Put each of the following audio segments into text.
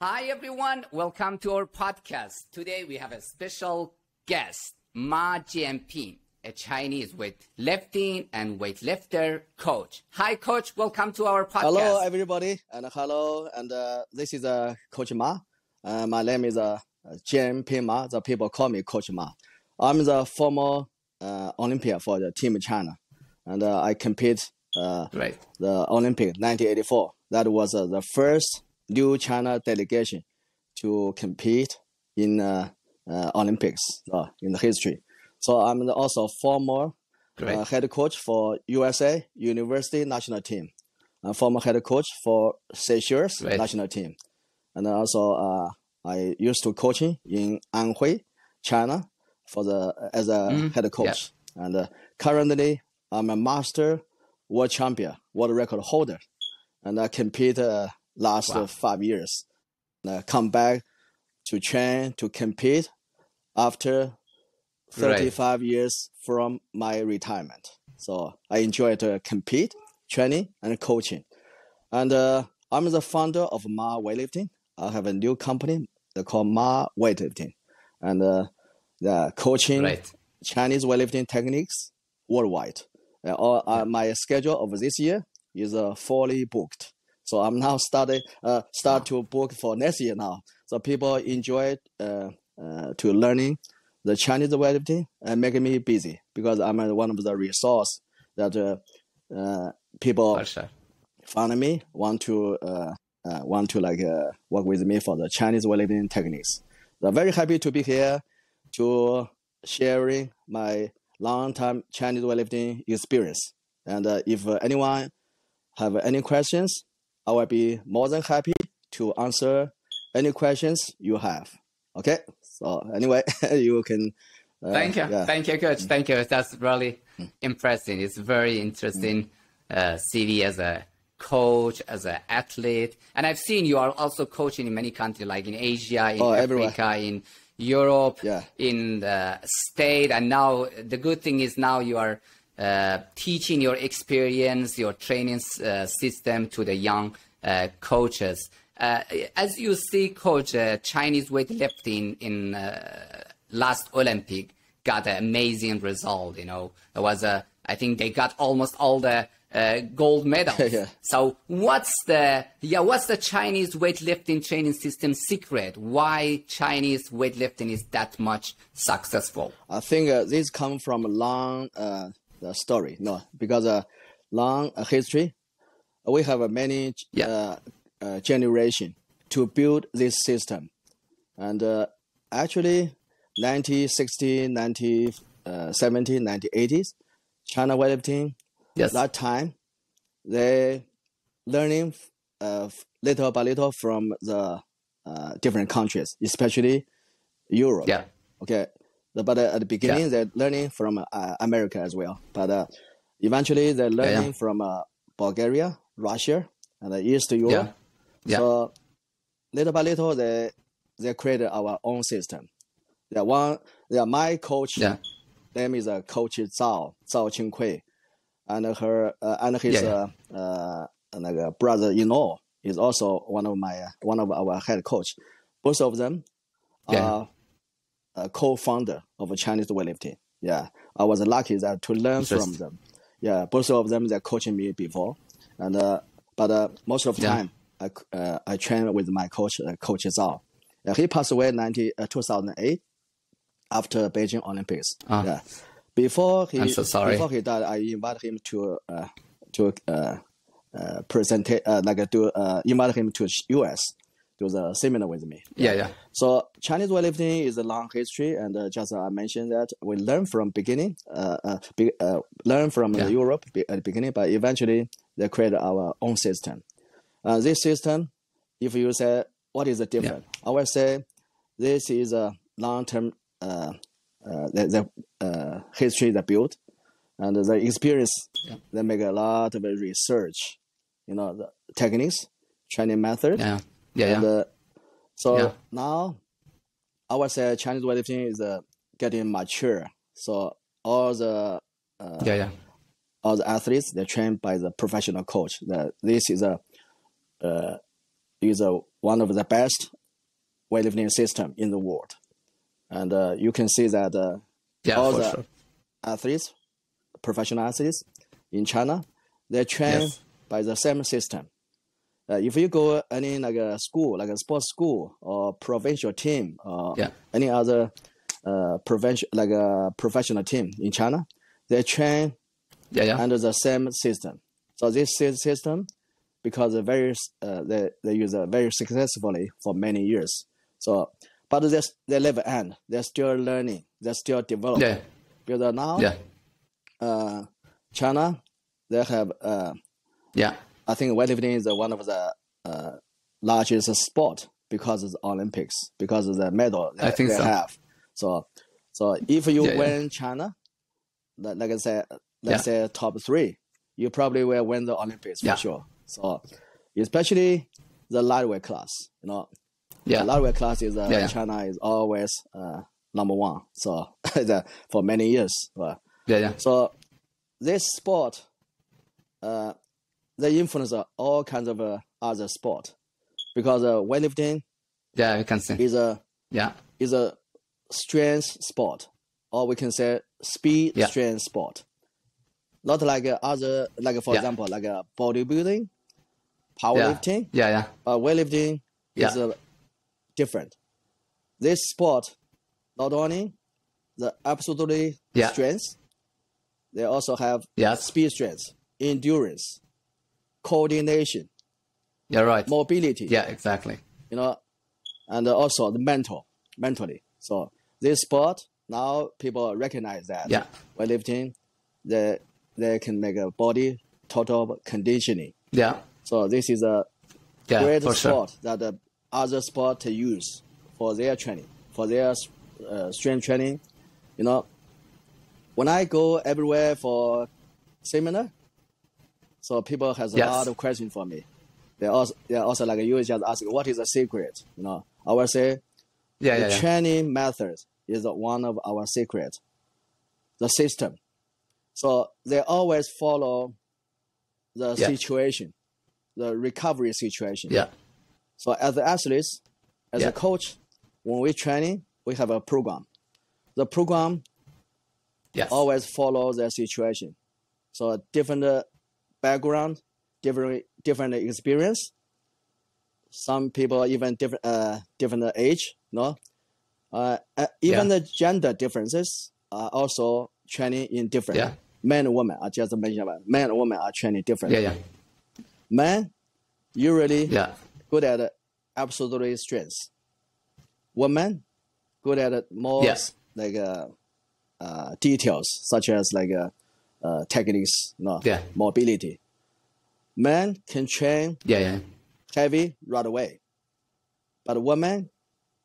Hi, everyone. Welcome to our podcast. Today we have a special guest, Ma Jianping, a Chinese weightlifting and weightlifter coach. Hi, coach. Welcome to our podcast. Hello, everybody, and hello, and uh, this is uh, Coach Ma. Uh, my name is uh, Jianping Ma. The people call me Coach Ma. I'm the former uh, Olympian for the Team China, and uh, I compete uh, Right. the Olympic 1984. That was uh, the first new China delegation to compete in uh, uh, Olympics uh, in the history. So I'm also former uh, head coach for USA University national team, uh, former head coach for Seychelles Right. national team, and also uh, I used to coaching in Anhui, China, for the as a Mhm. head coach, and uh, currently I'm a master world champion, world record holder, and I compete uh, last Wow. five years. Uh, come back to train to compete after Right. 35 years from my retirement. So I enjoy to compete, training, and coaching. And uh, I'm the founder of Ma Weightlifting. I have a new company called call Ma Weightlifting, and uh, the coaching Right. Chinese weightlifting techniques worldwide. Uh, all, uh, my schedule of this year is uh, fully booked. So I'm now started uh, start to book for next year now. So people enjoy uh, uh, to learning the Chinese weightlifting and making me busy because I'm one of the resource that uh, uh, people find me want to uh, uh, want to like uh, work with me for the Chinese weightlifting techniques. So very happy to be here to sharing my long time Chinese weightlifting experience. And uh, if uh, anyone have any questions, I will be more than happy to answer any questions you have. Okay. So anyway, you can. Uh, Thank you. yeah. Thank you, coach. Thank you. That's really impressive. It's very interesting uh, CV as a coach, as an athlete. And I've seen you are also coaching in many countries, like in Asia, in Oh, everywhere. Africa, in Europe, Yeah. in the state. And now the good thing is now you are uh, teaching your experience, your training uh, system to the young uh, coaches. Uh, as you see, coach, uh, Chinese weightlifting in uh, last Olympic got an amazing result. You know, it was a, I think they got almost all the uh, gold medals. Yeah. So what's the yeah? What's the Chinese weightlifting training system secret? Why Chinese weightlifting is that much successful? I think uh, this comes from a long uh, the story. No, because uh, long uh, history, we have a many Yeah. uh, uh, generation to build this system, and uh, actually, 1960, 19, uh, 70, 1980s, China weightlifting Yes. that time they learning uh, little by little from the uh, different countries, especially Europe. yeah. Okay, but uh, at the beginning they're learning from uh, America as well. But uh, eventually they're yeah. learning from uh, Bulgaria, Russia, and uh, East Europe. Yeah. So little by little they they created our own system. Yeah, one. Yeah, my coach Yeah. name is uh, Coach Zhao Zhao Qingkui, and her uh, and his Yeah, uh, uh, like, uh, brother-in-law is also one of my uh, one of our head coach. Both of them Yeah. are a co-founder of Chinese weightlifting. Yeah, I was lucky that to learn from them. Yeah, both of them they're coaching me before, and uh, but uh, most of the Yeah. time I uh, I train with my coach, uh, Coach Zhao. He passed away in 90, uh, 2008 after Beijing Olympics. Ah. Yeah, before he so sorry. before he died, I invited him to uh, to uh, uh, present uh, like do uh, invite him to U.S. do the seminar with me. Yeah. Yeah. So Chinese weightlifting is a long history, and uh, just uh, I mentioned that we learn from beginning, uh, uh, be, uh, learn from uh, Yeah. Europe be, at the beginning, but eventually they create our own system. Uh, this system, if you say what is the difference, I will say this is a long-term uh, uh, the, the uh, history that built, and the experience. Yeah. They make a lot of research, you know, the techniques, training method, Yeah. Yeah. and, Yeah. uh, so Yeah. now, I would say Chinese weightlifting is uh, getting mature. So all the uh, Yeah. Yeah. all the athletes they're trained by the professional coach. That this is a uh, is a one of the best weightlifting system in the world, and uh, you can see that uh, yeah, all the sure. athletes, professional athletes in China, they train Yes. by the same system. Uh, if you go any like a school, like a sports school or provincial team or Yeah. any other uh, provincial like a professional team in China, they train Yeah, yeah. under the same system. So this system, because they very uh, they they use it very successfully for many years. So, but they they never end. They're still learning. They're still developing. yeah, Because now, yeah, uh, China, they have uh, yeah, I think weightlifting is one of the uh, largest sport because of the Olympics, because of the medal I think they so. have. So, so if you Yeah, yeah. win China, like, I said, let's Yeah. say top three, you probably will win the Olympics for Yeah. sure. So, especially the lightweight class, you know, yeah, the lightweight class is uh, Yeah, yeah. China is always uh, number one. So the, for many years, yeah, yeah, so this sport, uh, they influence uh, all kinds of uh, other sport because uh, weightlifting yeah. We can see. is a Yeah, is a strength sport, or we can say speed Yeah. strength sport. Not like uh, other, like for Yeah. example, like uh, bodybuilding, powerlifting, yeah, yeah, but weightlifting is Yeah. uh, different. This sport, not only the absolutely Yeah. strength, they also have yes. speed strength, endurance, coordination, You're right. mobility, Yeah, exactly. you know, and also the mental, mentally. So this sport now people recognize that Yeah, weightlifting, they they can make a body total conditioning. yeah, So this is a yeah, great for sure. sport that the other sport to use for their training, for their uh, strength training. You know, when I go everywhere for seminar, so people has a Yes. lot of questions for me. They also they also like you just ask what is the secret. You know, I will say Yeah, the yeah, yeah. training method is one of our secret. The system. So they always follow the Yeah. situation, the recovery situation. Yeah, So as the athletes, as Yeah. a coach, when we training, we have a program. The program yes. always follow the situation. So different uh, background, different different experience. Some people even different uh, different age, no. Uh, uh, even the gender differences are also training in different. Yeah. Men and women, I just mentioned about men and women are training different. Yeah, yeah, Men usually yeah, good at uh, absolutely strength. Women good at uh, more Yes. like uh, uh, details such as like uh, techniques, no, Yeah. mobility. Men can train yeah, yeah. heavy right away, but women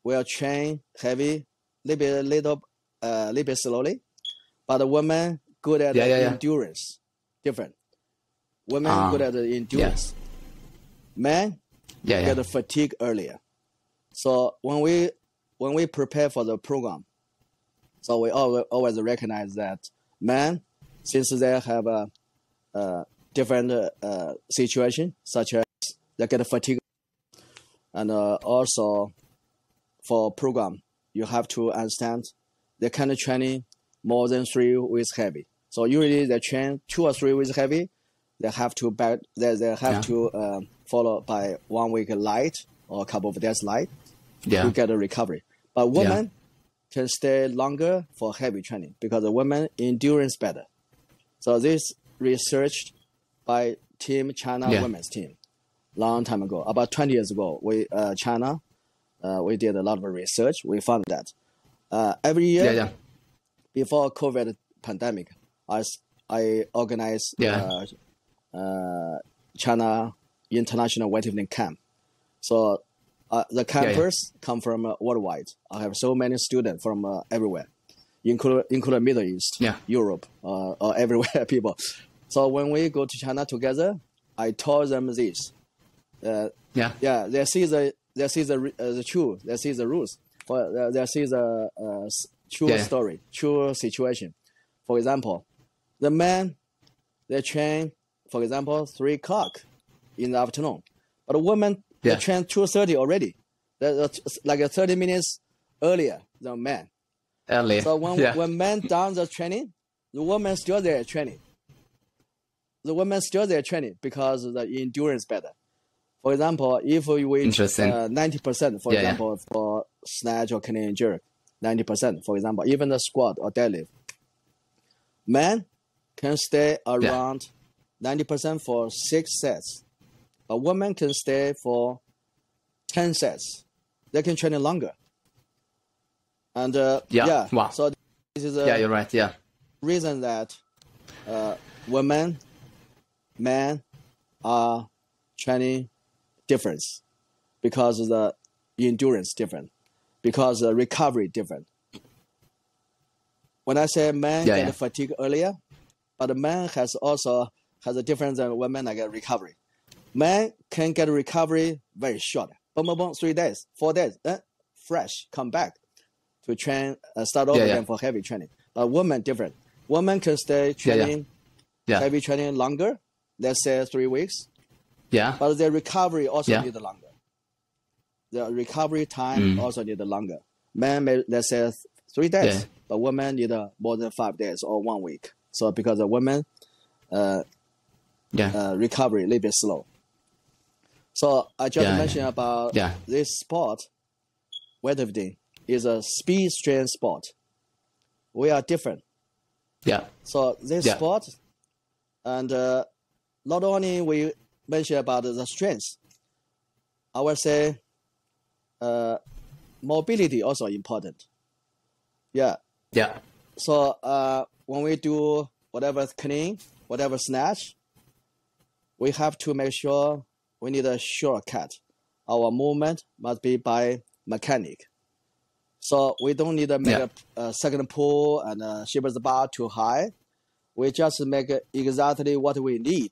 will train heavy little bit, little, uh, little bit slowly. But the women good at Yeah, yeah, yeah. endurance, different. Women Ah, good at the endurance. Men Yeah, yeah. get fatigue earlier. So when we when we prepare for the program, so we always, always recognize that men, since they have a, a different uh, situation, such as they get fatigue, and uh, also for program, you have to understand the kind of training more than three weeks heavy. So usually they train two or three weeks heavy, they have to back they, they have Yeah. to uh, follow by one week light or a couple of days light Yeah, to get a recovery. But women can stay longer for heavy training because the women endurance better. So this researched by Team China Yeah. Women's Team long time ago, about 20 years ago. We uh, China, uh, we did a lot of research. We found that uh, every year yeah, yeah. before COVID pandemic, I, I organized Yeah. uh, uh, China International Weightlifting Camp. So uh, the campers come from uh, worldwide. I have so many students from uh, everywhere, include include Middle East, Yeah. Europe, uh, or everywhere people. So when we go to China together, I told them this. Uh, Yeah, yeah, they see the they see the uh, the true they see the rules for uh, they see the uh, true Yeah. story, true situation. For example, the man they train, for example, three o'clock in the afternoon, but the women they train two thirty already. They're like thirty minutes earlier than men. Earlier. So when yeah. when men done the training, the women still there training. The women still there training because the endurance better. For example, if we reach uh, ninety percent, for yeah, example, yeah. for snatch or clean and jerk, ninety percent, for example, even the squat or deadlift, men can stay around ninety percent for six sets. A woman can stay for ten sets. They can train longer. And uh, yeah, yeah, wow. so this is a yeah, you're right. Yeah, reason that uh, women, men are training difference because of the endurance different, because the recovery different. When I say men yeah, get yeah. fatigue earlier, but man has also has a difference than women that get recovery. Men can get recovery very short, boom, boom, boom, three days, four days, then fresh, come back to train, uh, start over Yeah, yeah. again for heavy training. But women different. Women can stay training, Yeah. heavy training longer, let's say three weeks, yeah, but their recovery also Yeah. need longer. The recovery time Mm. also need longer. Men may let's say three days, Yeah. but women need uh, more than five days or one week. So because the women uh, yeah, uh, recovery a little bit slow. So I just mentioned about yeah. this sport, weightlifting is a speed strength sport. We are different. yeah, So this Yeah. sport, and uh, not only we mention about the strength, I will say uh, mobility also important. Yeah. yeah, So uh, when we do whatever clean, whatever snatch, we have to make sure we need a shortcut. Our movement must be by mechanic. So we don't need to make Yeah. a, a second pull and uh, shift the bar too high. We just make exactly what we need.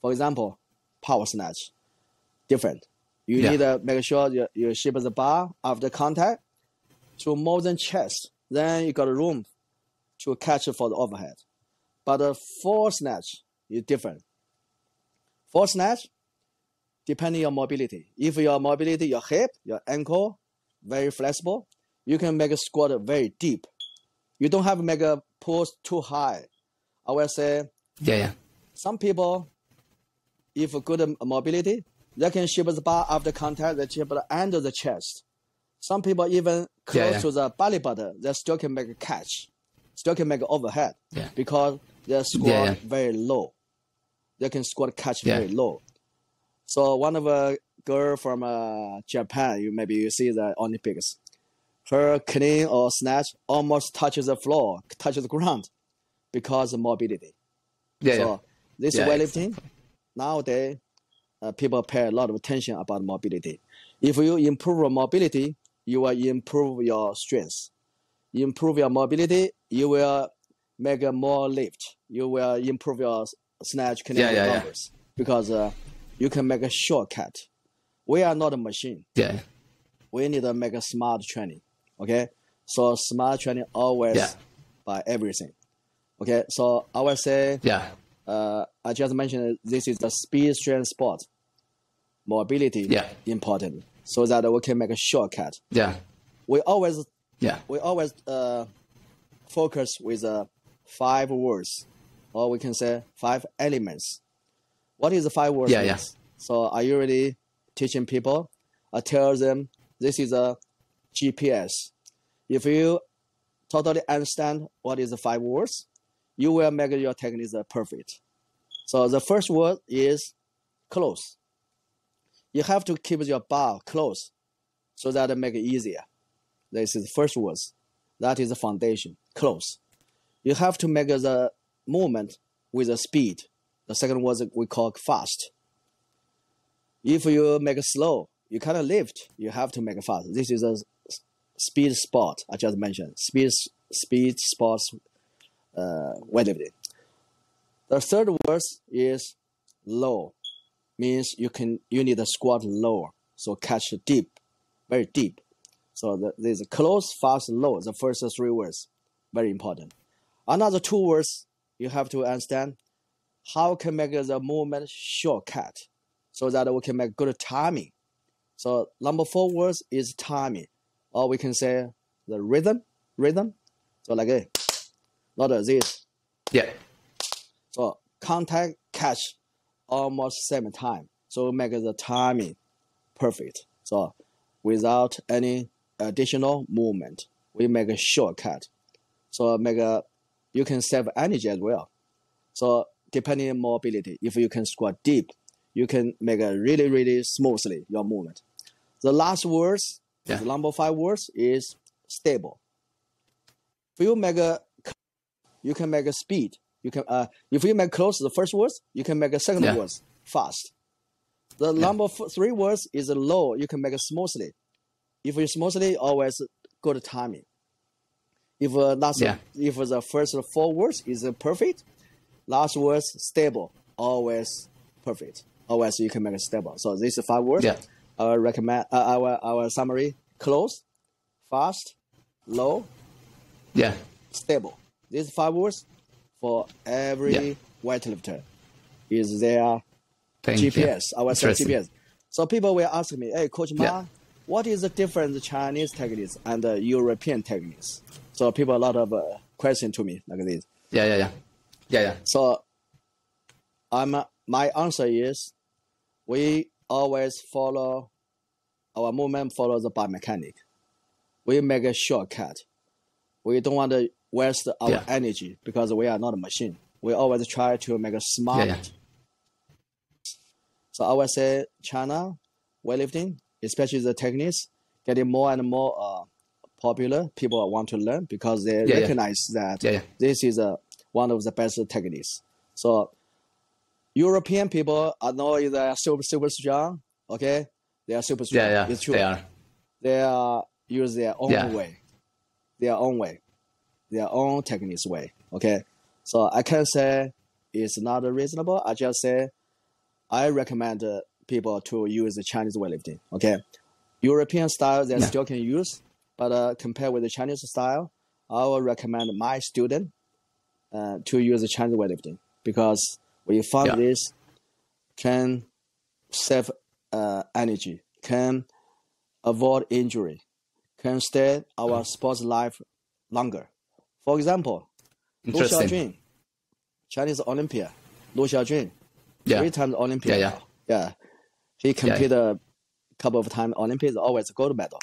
For example, power snatch, different. You Yeah. need to make sure you, you shift the bar after contact to more than chest. Then you got room to catch for the overhead. But the full snatch is different. Full snatch, depending on mobility. If your mobility, your hip, your ankle, very flexible, you can make a squat very deep. You don't have to make a pull too high. I will say yeah, yeah, some people, if good mobility, they can shift the bar after contact, they shift it under the chest. Some people even close Yeah, yeah. to the belly button, they still can make a catch, still can make an overhead Yeah. because they squat very low. They can squat catch very low. So one of a girl from uh, Japan, you maybe you see the Olympics, her clean or snatch almost touches the floor, touches the ground because of mobility. yeah, so yeah. this Yeah, weightlifting nowadays uh, people pay a lot of attention about mobility. If you improve your mobility, you will improve your strength. Improve your mobility, you will make a more lift. You will improve your snatch clean Yeah, yeah, yeah. because uh, you can make a shortcut. We are not a machine. yeah, We need to make a smart training. Okay, so smart training always Yeah. by everything. Okay, so I will say yeah, uh, I just mentioned this is a speed strength sport. Mobility Yeah. important so that we can make a shortcut. yeah, We always yeah, we always uh, focus with uh, five words, or we can say five elements. What is the five words? Yeah, yeah. So I usually teaching people. I tell them this is a GPS. If you totally understand what is the five words, you will make your techniques uh, perfect. So the first word is close. You have to keep your bar close so that it make it easier. This is the first words. That is the foundation. Close. You have to make the movement with a speed. The second word we call fast. If you make slow, you cannot lift. You have to make fast. This is a speed sport. I just mentioned speed speed sports uh, weightlifting. The third word is low, means you can you need to squat lower, so catch deep, very deep. So the, there's a close, fast, low. The first three words, very important. Another two words you have to understand how can make the movement shortcut. So that we can make good timing. So number four words is timing, or we can say the rhythm, rhythm. So like a, not this. Yeah. So contact catch almost same time. So make the timing perfect. So without any additional movement, we make a shortcut. So make a you can save energy as well. So depending on mobility, if you can squat deep, you can make a really, really smoothly your movement. The last words, yeah. the number five words is stable. If you make a, you can make a speed. You can uh, if you make close the first words, you can make a second yeah. words fast. The yeah. number three words is low. You can make it smoothly. If you smoothly, always good timing. If uh, last, yeah. if the first four words is perfect, last words stable, always perfect. Always you can make it stable. So this is five words. Yeah. I recommend uh, our our summary: close, fast, low, yeah, stable. These five words for every yeah. weightlifter is their Thank GPS. You. Our GPS. So people will ask me, "Hey, Coach Ma, yeah. what is the difference Chinese techniques and uh, European techniques?" So people a lot of uh, question to me like this. Yeah, yeah, yeah, yeah, yeah. So, I'm uh, my answer is, we always follow our movement follows the biomechanic. We make a shortcut. We don't want to waste our yeah. energy because we are not a machine. We always try to make a smart. Yeah, yeah. So I would say China weightlifting, especially the techniques, getting more and more uh, popular. People want to learn because they recognize that this is a, one of the best techniques. So European people are know they super super strong. Okay, they are super strong. Yeah, yeah, it's true. They are. They are use their own way, their own way, their own techniques way. Okay, so I can't say it's not reasonable. I just say I recommend people to use the Chinese weightlifting. Okay, European style they still can use, but uh, compared with the Chinese style, I will recommend my student uh, to use the Chinese weightlifting because we found yeah. this can save uh, energy, can avoid injury, can stay our sports life longer. For example, Lu Xiaojun, Chinese Olympia, Lu Xiaojun, yeah. three times Olympian. Yeah, yeah. yeah. He competed a couple of times Olympics, always gold medal.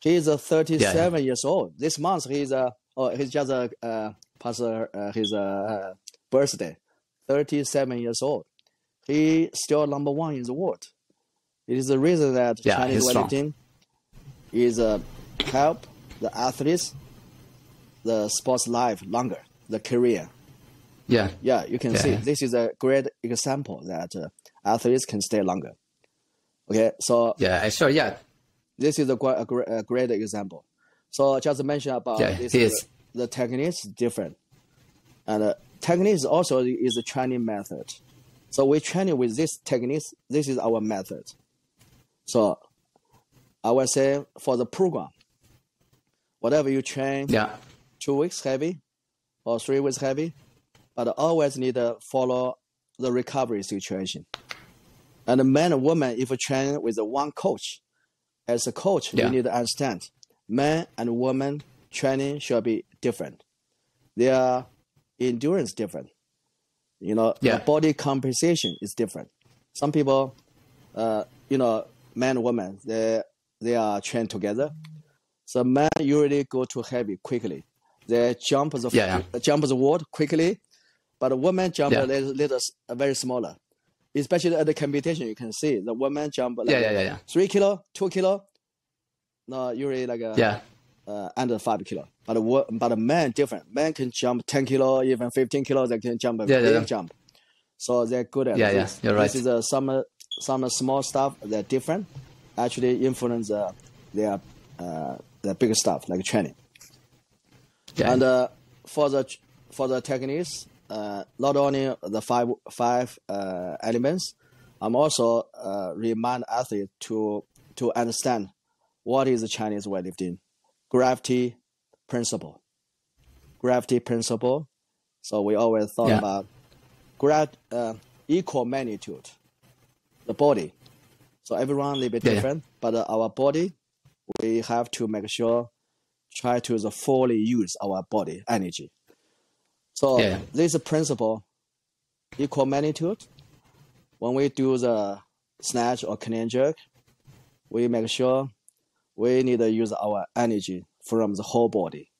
He is 37 yeah, years old. This month he's uh, oh, he's just uh, uh past uh, his uh, birthday. 37 years old. He still number one in the world. It is the reason that yeah, Chinese weightlifting is uh, help the athletes, the sports life longer, the career. Yeah. Yeah, you can yeah. see this is a great example that uh, athletes can stay longer. Okay, so yeah, I sure, yeah. This is a, a, great, a great example. So just mention about yeah, this, is. the techniques different, and uh, techniques also is a training method. So we train with this techniques. This is our method. So I would say for the program, whatever you train, yeah, two weeks heavy or three weeks heavy, but always need to follow the recovery situation. And man and woman, if you train with one coach, as a coach, yeah. you need to understand man and woman training should be different. Their endurance different. You know, yeah. the body composition is different. Some people, uh, you know, man and woman, they they are trained together. So men usually go too heavy quickly. They jump the yeah, jump the wall quickly but a woman jump yeah. a little, little uh, very smaller. Especially at the competition, you can see the woman jump like yeah, yeah, yeah, yeah. three kilo, two kilo. No, usually like a, yeah. Uh, under five kilo. But a, but a man different. Man can jump ten kilo, even fifteen kilo. They can jump a yeah, big yeah. jump. So they're good at yeah, this. Yeah, you're right. This is a, some some small stuff that different. Actually, influence uh, their uh, the big stuff like training. Yeah. And uh, for the for the techniques, uh, not only the five five uh, elements, I'm also uh, remind athletes to to understand what is the Chinese weightlifting gravity principle. Gravity principle. So we always thought yeah. about gra- uh, equal magnitude. the body. So everyone a little bit Yeah, yeah. different, but uh, our body, we have to make sure try to the fully use our body energy. So Yeah. this principle, equal magnitude. When we do the snatch or clean jerk, we make sure we need to use our energy from the whole body.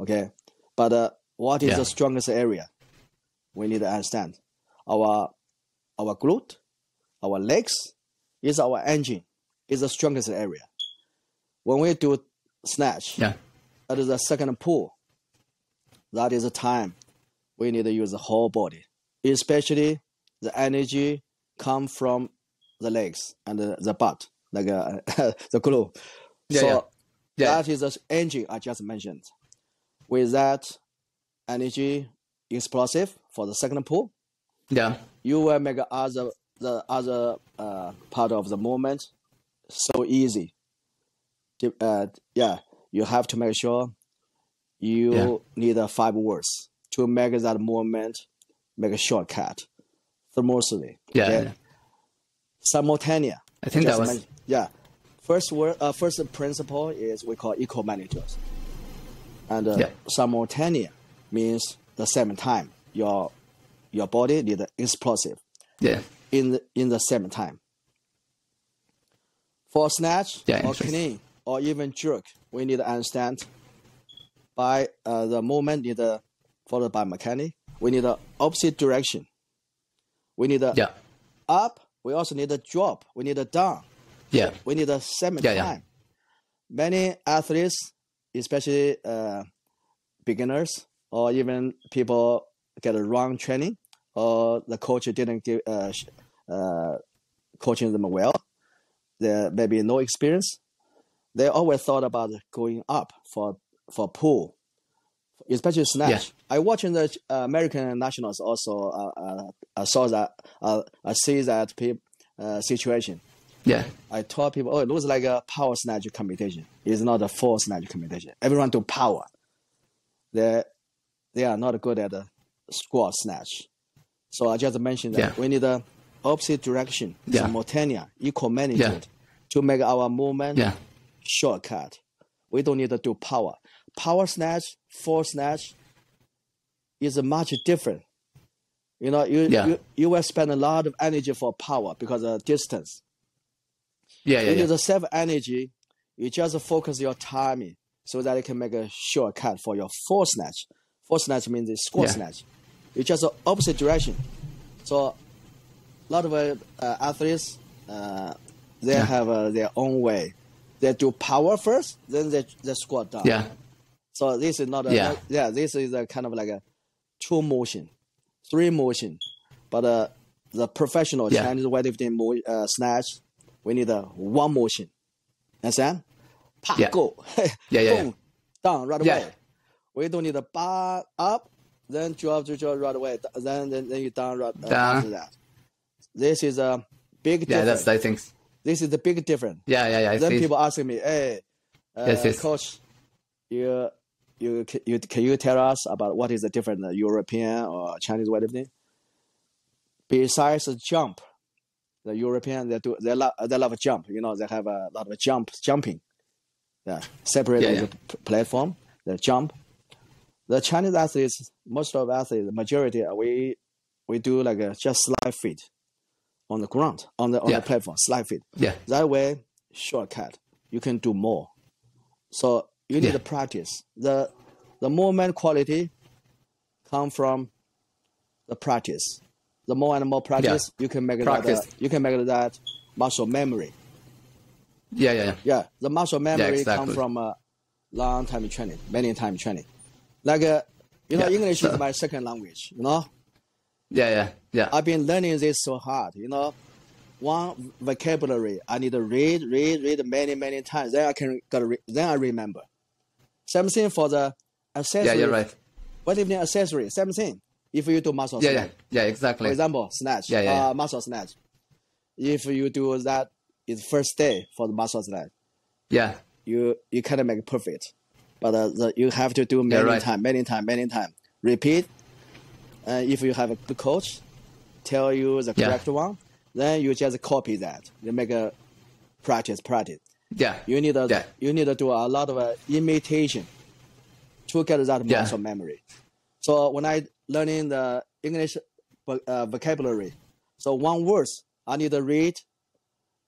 Okay, but uh, what is Yeah. the strongest area? We need to understand our our glute, our legs is our engine, is the strongest area. When we do snatch, Yeah. that is the second pull. That is the time we need to use the whole body, especially the energy come from the legs and the, the butt, like uh, the glue. Yeah, so yeah. Yeah. that is the engine I just mentioned. With that energy explosive for the second pull, Yeah. you will make other the other uh, part of the movement so easy. Uh, yeah, you have to make sure you Yeah. need uh, five words to make that movement make a shortcut thermosity. Yeah. okay? yeah. Simultaneous. I think that was- men- yeah. First word, uh, first principle is we call equal magnitude, and uh, Yeah. simultaneous means the same time. Your your body need explosive Yeah. in the, in the same time. For snatch Yeah, or clean or even jerk, we need to understand by uh, the movement need to followed biomechanic. We need the opposite direction. We need a Yeah. up. We also need a drop. We need a down. Yeah. We need a same Yeah, yeah. time. Many athletes, especially uh, beginners or even people get a wrong training or the coach didn't give uh, uh, coaching them well. There maybe no experience. They always thought about going up for for pull, especially snatch. Yeah. I watching the uh, American nationals also uh, uh, I saw that uh, I see that pe- uh, situation. Yeah. I told people, oh, it looks like a power snatch competition. It's not a full snatch competition. Everyone do power. They they are not good at the squat snatch. So I just mentioned that Yeah. we need a opposite direction, Yeah. simultaneous, equal magnitude to make our movement Yeah. shortcut. We don't need to do power. Power snatch, full snatch is much different. You know, you, Yeah. you, you will spend a lot of energy for power because of distance. Yeah. Yeah. You Yeah. need save energy. You just focus your timing so that you can make a shortcut for your full snatch. Full snatch means the squat Yeah. snatch. You just opposite direction. So a lot of uh, athletes, uh, they Yeah. have uh, their own way. They do power first, then they, they squat down. Yeah. So this is not a Yeah. yeah. This is a kind of like a two motion, three motion, but uh, the professional Yeah. Chinese weightlifting mo- uh, snatch, we need a one motion. Understand? Pa, Yeah. go. Yeah, yeah, yeah. Boom. Down right Yeah. away. We don't need a bar up, then drop to drop right away. Then then, then you down right uh, Down. after that. This is a big difference. Yeah. That's I think. this is the big difference Yeah. Yeah. Yeah. I then see. people asking me, "Hey, uh, Yes, yes. coach, you, you, you, can you tell us about what is the difference uh, European or Chinese weightlifting? Besides the jump, the European they do they love they love jump. You know, they have a lot of jump jumping. Yeah, separated Yeah, yeah. the platform, the jump. The Chinese athletes, most of athletes, the majority, uh, we we do like a just slide feet on the ground on the on Yeah. the platform, slide feet. Yeah. That way, shortcut. You can do more. So you need to practice. The the movement quality come from the practice. The more and more practice, you can make that Practice. uh, you can make that muscle memory. Yeah. Yeah. Yeah. Yeah, the muscle memory exactly. come from a long time training, many time training. Like uh, you know, Yeah, English so- is my second language. You know, Yeah. Yeah. Yeah. I've been learning this so hard. You know, one vocabulary I need to read, read, read many, many times. Then I can got re- then I remember. Same thing for the accessory. Yeah. You're right. What if the accessory? Same thing. If you do muscle Yeah. snatch, Yeah. Yeah. for example, snatch, Yeah, yeah, yeah. Uh, muscle snatch. If you do that, it's first day for the muscle snatch. Yeah. You you cannot make perfect, but uh, the, you have to do many right. time, many time, many time. Repeat. Uh, if you have a good coach, tell you the Yeah. correct one, Then you just copy that. You make a practice, practice. Yeah. You need to Yeah. you need to do a lot of uh, imitation to get that Yeah. muscle memory. So when I learning the English uh, vocabulary, so one words I need to read,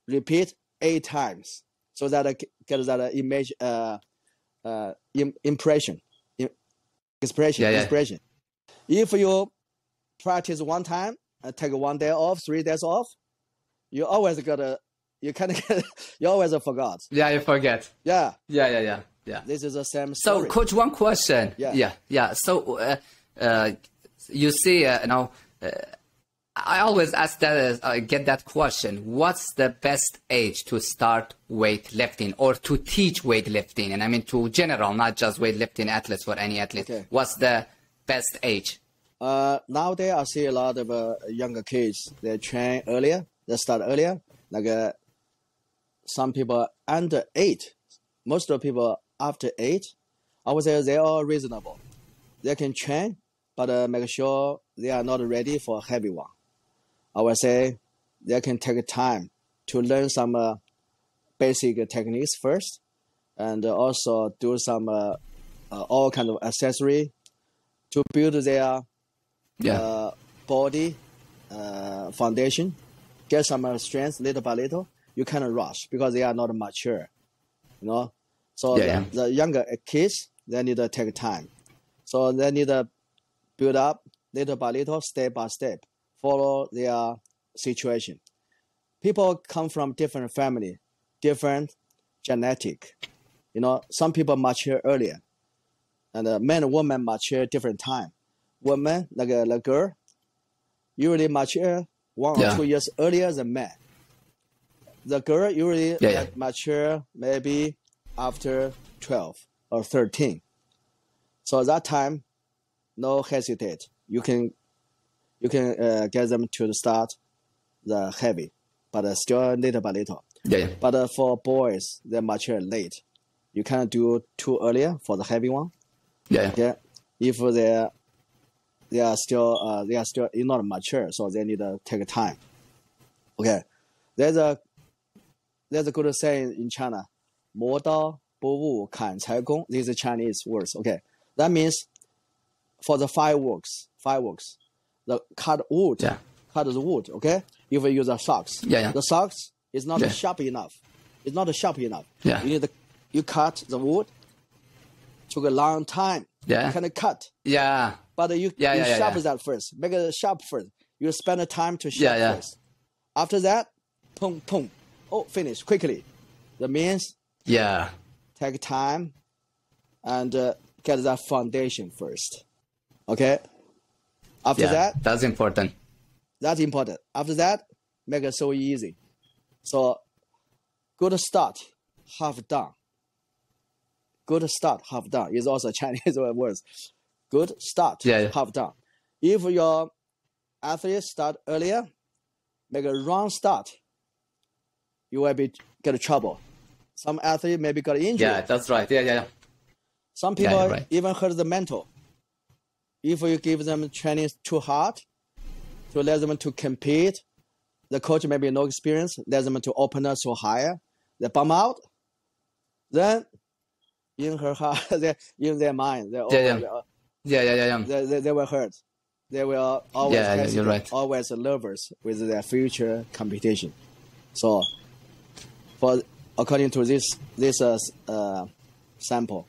repeat eight times, so that I get that uh, image uh, uh, impression, im- expression, Yeah, yeah. expression. If you practice one time and take one day off, three days off, you always gotta you kind of get you always forgot. Yeah, you forget. Yeah, Yeah, yeah, yeah, yeah. this is the same So, coach, one question. Yeah. yeah, yeah. So, uh, uh, you see, uh, you know, uh, I always ask that, uh, I get that question. What's the best age to start weightlifting or to teach weightlifting? And I mean to general, not just weightlifting athletes for any athlete. Okay. What's the best age? Uh, nowadays, I see a lot of uh, younger kids. They train earlier. They start earlier. Like uh, some people under eight. Most of the people after eight. I would say they are reasonable. They can train, but uh, make sure they are not ready for a heavy one. I would say they can take time to learn some uh, basic techniques first, and also do some uh, uh, all kind of accessory to build their Yeah. uh, body uh, foundation, get some uh, strength little by little. You cannot rush because they are not mature, you know. So Yeah, the, yeah. the younger kids they need to take time, so they need to build up little by little, step by step, follow their situation. People come from different family, different genetic. You know, some people mature earlier, and uh, men and women mature different time. Women, like a, like girl, usually mature one Yeah. or two years earlier than men. The girl usually Yeah, yeah. mature maybe after 12 or 13. So at that time, no hesitate. You can you can uh, get them to start the heavy, but uh, still little by little. Yeah, yeah. But uh, for boys, they mature late. You can't do too earlier for the heavy one. Yeah, yeah. Okay, if they they are still uh, they are still not mature, so they need to take time. Okay, there's a there's a good saying in China, 磨刀不误砍柴工. These are Chinese words. Okay, that means for the fireworks, fireworks, the cut wood, Yeah. cut the wood. Okay, if you use a socks, Yeah, yeah. the socks is not Yeah. sharp enough. It's not sharp enough. Yeah. You need to, you cut the wood. Took a long time. Yeah. You kind of cut, Yeah. but you Yeah, you yeah, sharpen that first. Make it sharp first. You spend the time to sharp Yeah, yeah. first. After that, boom, boom. Oh, finish quickly. That means Yeah. take time and uh, get that foundation first. Okay. After Yeah. that, That's important. that's important. After that, make it so easy. So, good start, half done. Good start, half done is also Chinese word. Good start, Yeah, yeah. half done. If your athlete start earlier, make a wrong start, you will be get trouble. Some athlete maybe got injured. Yeah, that's right. Yeah, yeah, yeah. Some people you're right. even hurt the mental. If you give them training too hard, to let them to compete, the coach maybe no experience, let them to open up so higher, they bum out, then in her heart, they, in their mind, they, Yeah, yeah. Yeah, yeah, yeah, yeah. they, they, they will hurt. They will always Yeah, yeah, you're right. always nervous with their future competition. So, for according to this this uh, uh, sample,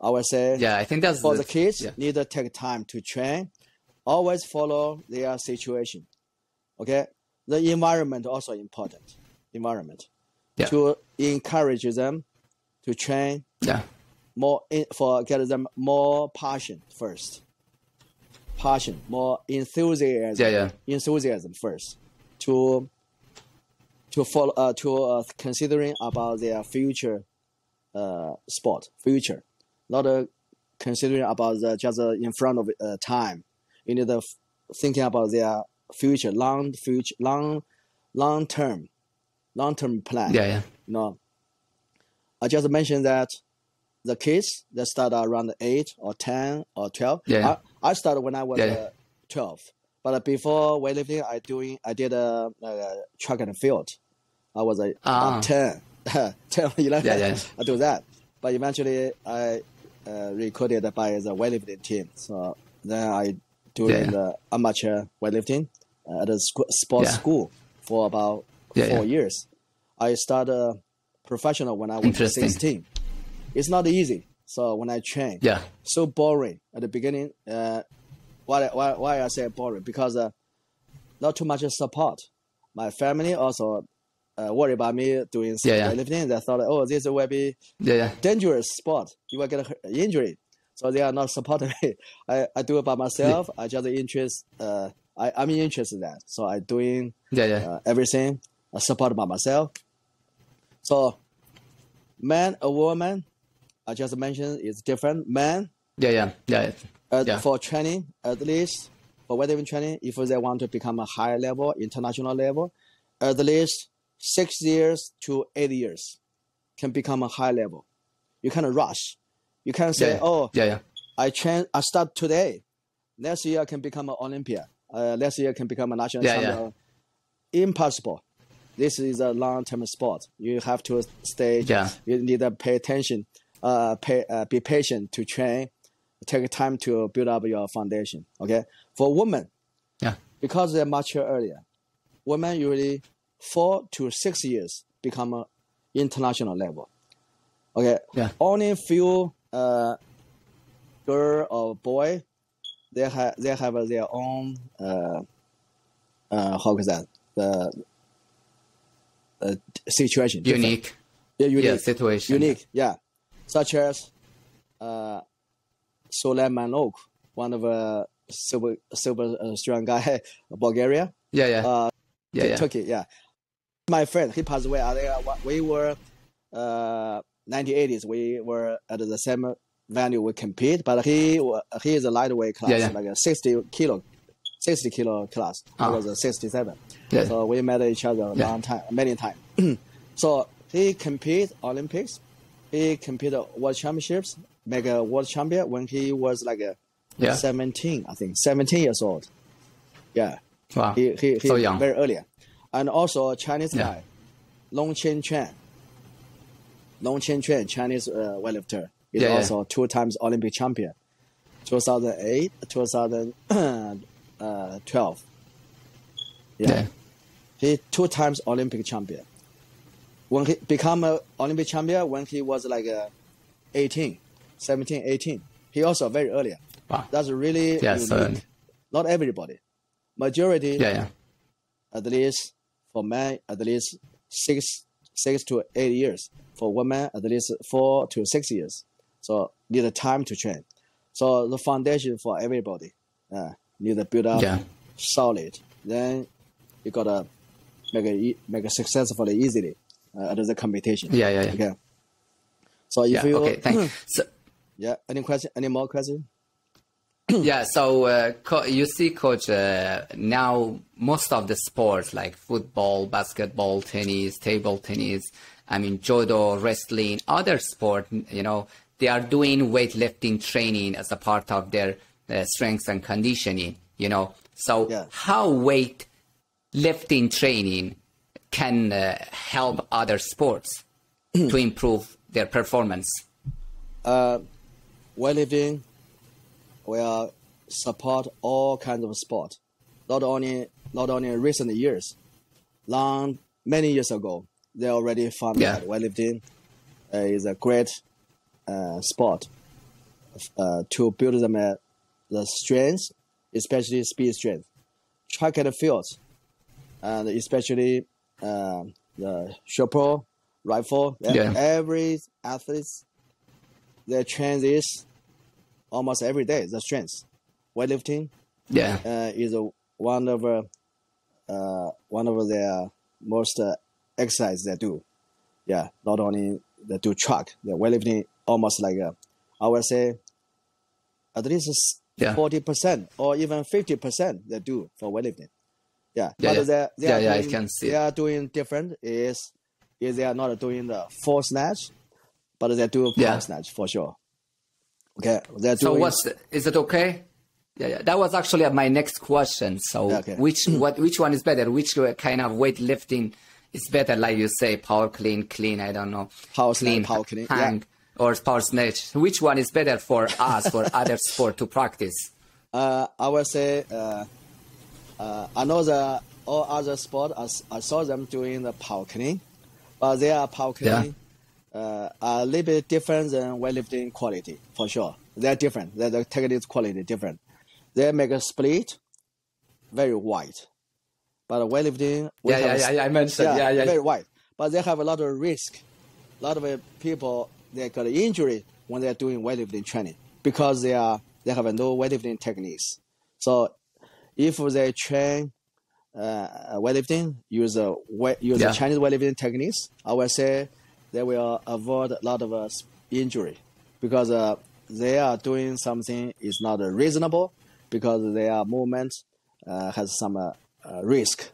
I would say Yeah, I think that's for the kids Yeah. need to take time to train always follow their situation okay the environment also important environment Yeah. to encourage them to train Yeah. more in, for get them more passion first passion more enthusiasm Yeah, yeah. enthusiasm first to to follow uh, to uh, considering about their future uh, sport future not uh, considering about the just uh, in front of uh, time you need to f- thinking about their future long future long long term long term plan Yeah, yeah. you know, I just mentioned that the kids that start around eight or ten or twelve. Yeah. I, I started when I was Yeah, yeah. uh, twelve, But before weightlifting, I doing I did a, a track and field. I was a, Ah. a 10, 10 11. Yeah, yeah. I do that. But eventually, I uh, recruited by the weightlifting team. So then I doing Yeah. the amateur weightlifting uh, at a sc- sports Yeah. school for about Yeah, four years. I started professional when I was 16. It's not easy. So when I train, Yeah. so boring at the beginning. Uh, why, why, why I say boring? Because uh, not too much support. My family also uh, worry about me doing some Yeah, yeah. They thought, oh, this will be Yeah. Yeah. dangerous sport. You will get an injury. So they are not supporting me. I, I do it by myself. I just interest. Uh, I, I'm interested in that. So I doing Yeah. Yeah. uh, everything. I support by myself. So, man or woman, I just mentioned is different. Man, Yeah. Yeah. Yeah. uh, Yeah. for training, at least for weightlifting training, if they want to become a higher level, international level, at least six years to eight years can become a high level. You cannot rush. You can't say, Yeah. oh, Yeah. Yeah. I train, I start today. Next year I can become an Olympia. Uh, next year I can become a national Yeah, yeah. champion. Impossible. This is a long-term sport. You have to stay. Yeah. You need to pay attention. Uh, pay, uh, be patient to train. Take time to build up your foundation. Okay. For women, Yeah. because they mature earlier, women usually four to six years become a international level. Okay. Yeah. Only few uh, girl or boy, they have they have their own uh, uh, how is that the uh, situation different. Unique. yeah, unique Yeah. Situation. unique yeah such as uh, Suleymanoglu, one of a super super uh, strong guy Bulgaria Yeah. Yeah. uh, yeah. Yeah. Turkey, yeah. My friend, he passed away. We were uh 1980s. We were at the same venue. We compete, but he he is a lightweight class, Yeah, yeah. like a 60 kilo, 60 kilo class. I Ah. was a 67. Yeah. So we met each other a long time, many times. so he compete Olympics. He competed world championships, make a world champion when he was like a Yeah. 17, I think, 17 years old. Yeah. Wow. He, he, he So young. very earlier. And also a Chinese Yeah. guy, Long Qingquan. Long Qingquan, Chinese uh, weightlifter, is Yeah, yeah. also two times Olympic champion. 2008, 2012. Yeah. Yeah. He two times Olympic champion. When he become a Olympic champion when he was like uh, 18, 17, 18. He also very early. Wow. That's really Yeah, so- unique. Not everybody. Majority Yeah. Yeah. at least for men at least six six to eight years for women at least four to six years so need a time to train so the foundation for everybody uh, need to build up Yeah. solid then you gotta make it make it successfully easily uh, at the competition Yeah. Yeah. Yeah. okay so if Yeah. you Okay. Thank. So, yeah any question any more question yeah. So uh, co- you see, coach. Uh, now most of the sports like football, basketball, tennis, table tennis. I mean, judo, wrestling, other sport. You know, they are doing weightlifting training as a part of their uh, strength and conditioning. You know, so Yeah. how weight lifting training can uh, help other sports to improve their performance. uh, weightlifting will support all kinds of sport. Not only not only in recent years, long many years ago, they already found Yeah. that weightlifting uh, is a great uh, sport uh, to build them uh, the strength, especially speed strength, track and field, and especially uh, the short pro, rifle. Yeah. Every athlete they train this almost every day. The strength, weightlifting Yeah. uh, is a, one of uh, uh, one of their most uh, exercise they do. Yeah, not only they do track, the weightlifting almost like uh, I would say at least Yeah. forty percent or even fifty percent they do for weightlifting. Yeah, Yeah, but yeah. they they Yeah, are yeah, I doing, can see they it. are doing different is is they are not doing the full snatch, but they do power snatch for sure. Okay, So doing what's the, is it okay? Yeah, yeah, that was actually my next question. So, Okay. which what which one is better? Which kind of weightlifting is better? Like you say, power clean, clean. I don't know, Power clean, power clean, yeah. or power snatch. Which one is better for us for other sport to practice? Uh, I will say, uh, uh, I know the all other sport. i saw them doing the power clean, but they are power Yeah. Uh, are a little bit different than weightlifting quality for sure. They're different. The, the technique quality different. They make a split very wide, but weightlifting we Yeah, yeah, yeah, yeah, I mentioned. Yeah, yeah. very wide. But they have a lot of risk. A lot of uh, people they got injury when they're doing weightlifting training because they are they have no weightlifting techniques. So if they train uh, weightlifting, use a use Yeah. a Chinese weightlifting techniques, I will say they will avoid a lot of uh, injury because uh, they are doing something is not uh, reasonable because their movement uh, has some uh, uh, risk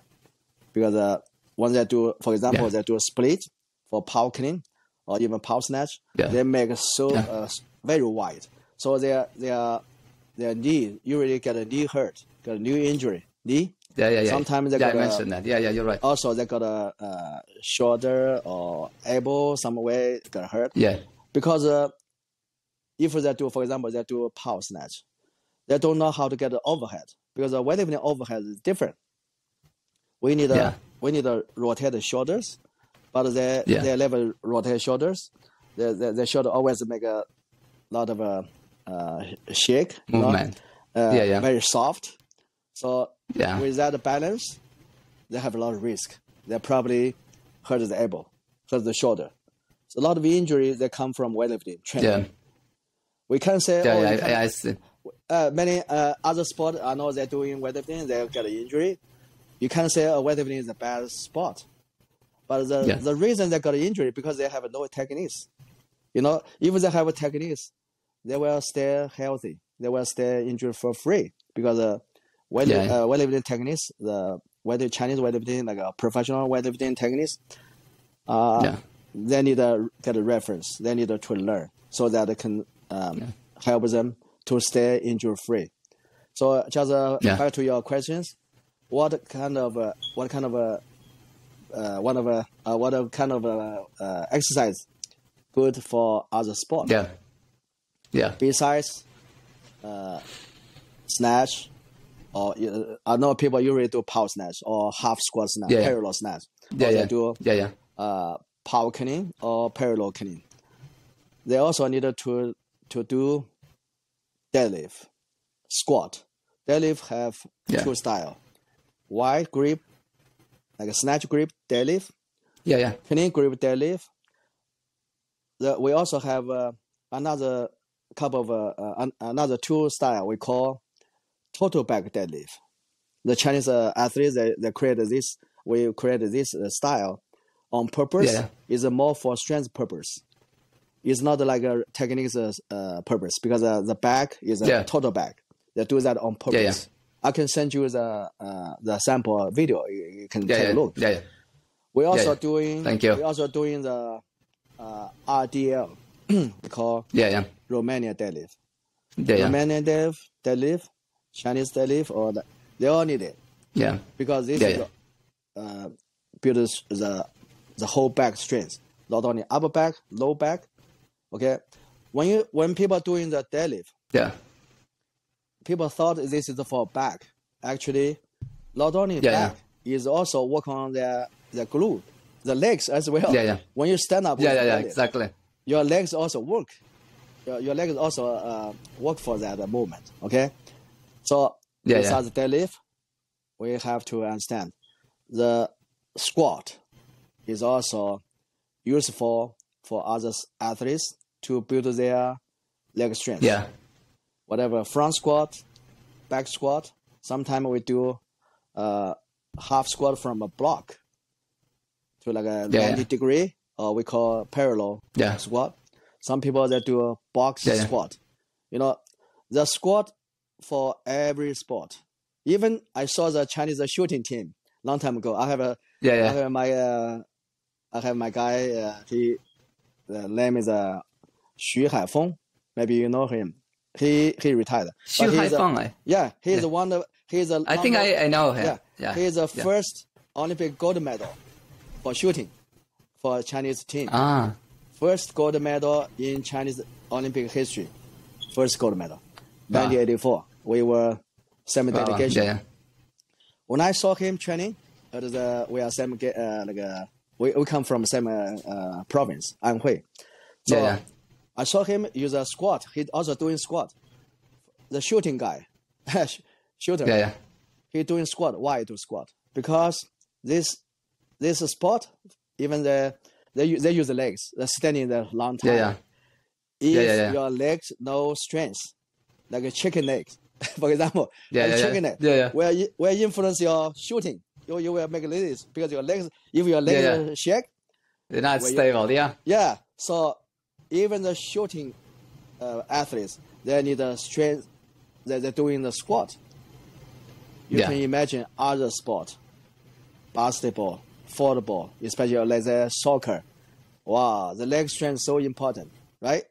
because uh, when they do, for example, Yeah. they do a split for power clean or even power snatch, Yeah. they make so Yeah. uh, very wide, so their their their knee usually get a knee hurt, get a knee injury, knee. Yeah, yeah, yeah. Sometimes they yeah, I got a- mentioned that. Yeah, yeah, you're right. Also, they got a uh, shoulder or elbow some way got hurt Yeah, because uh, if they do, for example, they do a power snatch, they don't know how to get the overhead because the weight weightlifting overhead is different. We need a Yeah. we need to rotate the shoulders, but they Yeah. they never rotate shoulders. They, they, they should always make a lot of a uh, shake you know, Movement. uh, Yeah, yeah. very soft. So Yeah. with that balance, they have a lot of risk. They probably hurt the elbow, hurt the shoulder. So a lot of injuries that come from weightlifting training. yeah, We can say, yeah, oh, yeah. can- I, I see. uh, many uh, other sports, I know they're doing weightlifting, they get an injury. You can't say oh, weightlifting is a bad sport. But the, Yeah. the reason they got an injury because they have no techniques. You know, if they have techniques, they will stay healthy. They will stay injury for free because uh, weight, Yeah. uh, weightlifting techniques, the weight, Chinese weightlifting, like a professional weightlifting techniques, uh, Yeah. they need to get a reference. They need to learn so that it can um, help them to stay injury free. So just uh, Yeah. back to your questions, what kind of uh, what kind of uh, uh, what of a uh, what of kind of uh, uh, exercise good for other sport Yeah, yeah, besides uh, snatch or uh, I know people usually do power snatch or half squat snatch, Yeah, yeah. parallel snatch. yeah, or yeah, they do yeah, yeah. uh, power cleaning or parallel cleaning. They also needed to to do deadlift, squat. Deadlift have Yeah. two style: wide grip, like a snatch grip deadlift, Yeah, yeah, clean grip deadlift. The, we also have uh, another couple of uh, uh, an, another two style we call total back deadlift. The Chinese uh, athletes they, they created this. We created this uh, style on purpose. Yeah. Is more for strength purpose. It's not like a techniques uh, uh, purpose because uh, the back is a Yeah. total back. They do that on purpose. yeah. I can send you the uh, the sample video. You, you can take a look. yeah, yeah. We also doing. Thank you. We also doing the uh, RDL, we call Yeah, yeah, Romania deadlift. yeah, deadlift, deadlift, Chinese deadlift, or the, they all need it yeah, because this Yeah, is uh, builds the the whole back strength, not only upper back, low back. Okay, when you when people doing the deadlift, yeah, people thought this is for back. Actually, not only Yeah, back is also work on their the glute, the legs as well. Yeah, yeah. When you stand up, yeah, yeah, yeah, exactly. your legs also work. Your, your legs also uh, work for that movement. Okay, so Yeah, yeah. besides deadlift, we have to understand the squat is also useful for other athletes to build their leg strength Yeah, whatever front squat, back squat. Sometimes we do uh, half squat from a block to like a Yeah, 90 yeah. degree, or we call parallel Yeah. squat. Some people that do a box squat. You know, the squat for every sport. Even I saw the Chinese shooting team long time ago. I have a yeah, yeah. I have my uh, I have my guy. Uh, he the name is uh, Xu Haifeng. Maybe you know him. he he retired. Xu But he's a- Haifeng, eh? Yeah, he's one of he's a. I think I, I know him. yeah, Yeah. he's the yeah. first Olympic gold medal for shooting for Chinese team. Ah, First gold medal in Chinese Olympic history. First gold medal. Wow. 1984. We were same wow, delegation. yeah, When I saw him training, it is, uh, we are same ge- uh, like uh, we, we come from same uh, uh, province, Anhui. So Yeah, yeah. I saw him use a squat. He also doing squat. The shooting guy, shooter, yeah, yeah. he doing squat. Why do squat? Because this this sport, even the they use, they use the legs. They're standing there long time. Yeah, yeah. If Yeah, yeah, yeah. your legs no strength, like a chicken legs, for example, Yeah, yeah, yeah. leg, Yeah, yeah. will i- will influence your shooting. You you will make this because your legs. If your legs Yeah, yeah. shake, They're not Well, you- stable. Yeah, yeah. So even the shooting uh, athletes, they need a strength. That they're doing the squat. You Yeah. can imagine other sport, basketball, football, especially like the soccer. Wow, the leg strength is so important, right?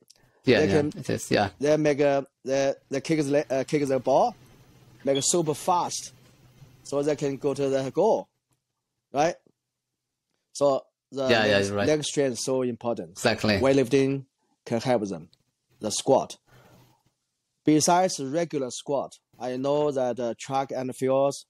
yeah, They yeah. can- It is. Yeah, They make a kick the le- uh, kick the ball, make it super fast, so they can go to the goal, right? So the Yeah, yeah, leg, you're right. leg strength so important. exactly. Weightlifting can help them. The squat. Besides regular squat, I know that uh, track and fields,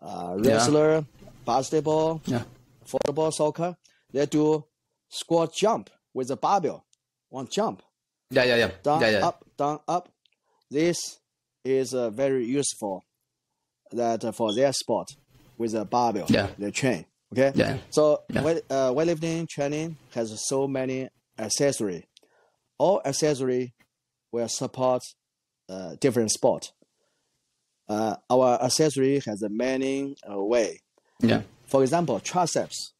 uh, Yeah. wrestler, basketball, Yeah, football, soccer, they do squat jump with a barbell, one jump yeah, yeah, yeah, down, yeah, yeah. up, down, up. This is uh, very useful that uh, for their sport with a barbell, Yeah. they train. Okay. Yeah. So Yeah. weight, uh, weightlifting training has so many accessory. All accessory will support uh, different sport. Uh, our accessory has a many uh, way. yeah. For example, triceps.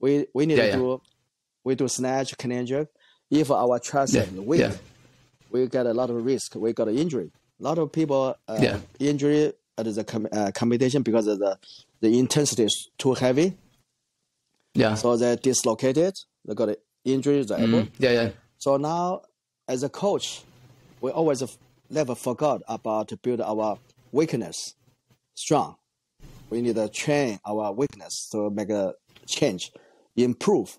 We we need Yeah, to yeah. do we do snatch, clean jerk. If our triceps Yeah, weak, yeah. we get a lot of risk. We got an injury. A lot of people uh, Yeah. injury at the com- uh, competition because of the the intensity is too heavy, Yeah. so they dislocated. They got an injury. The elbow. Mm, yeah, yeah. So now, as a coach, we always never forgot about to build our weakness strong. We need to train our weakness to make a change, improve,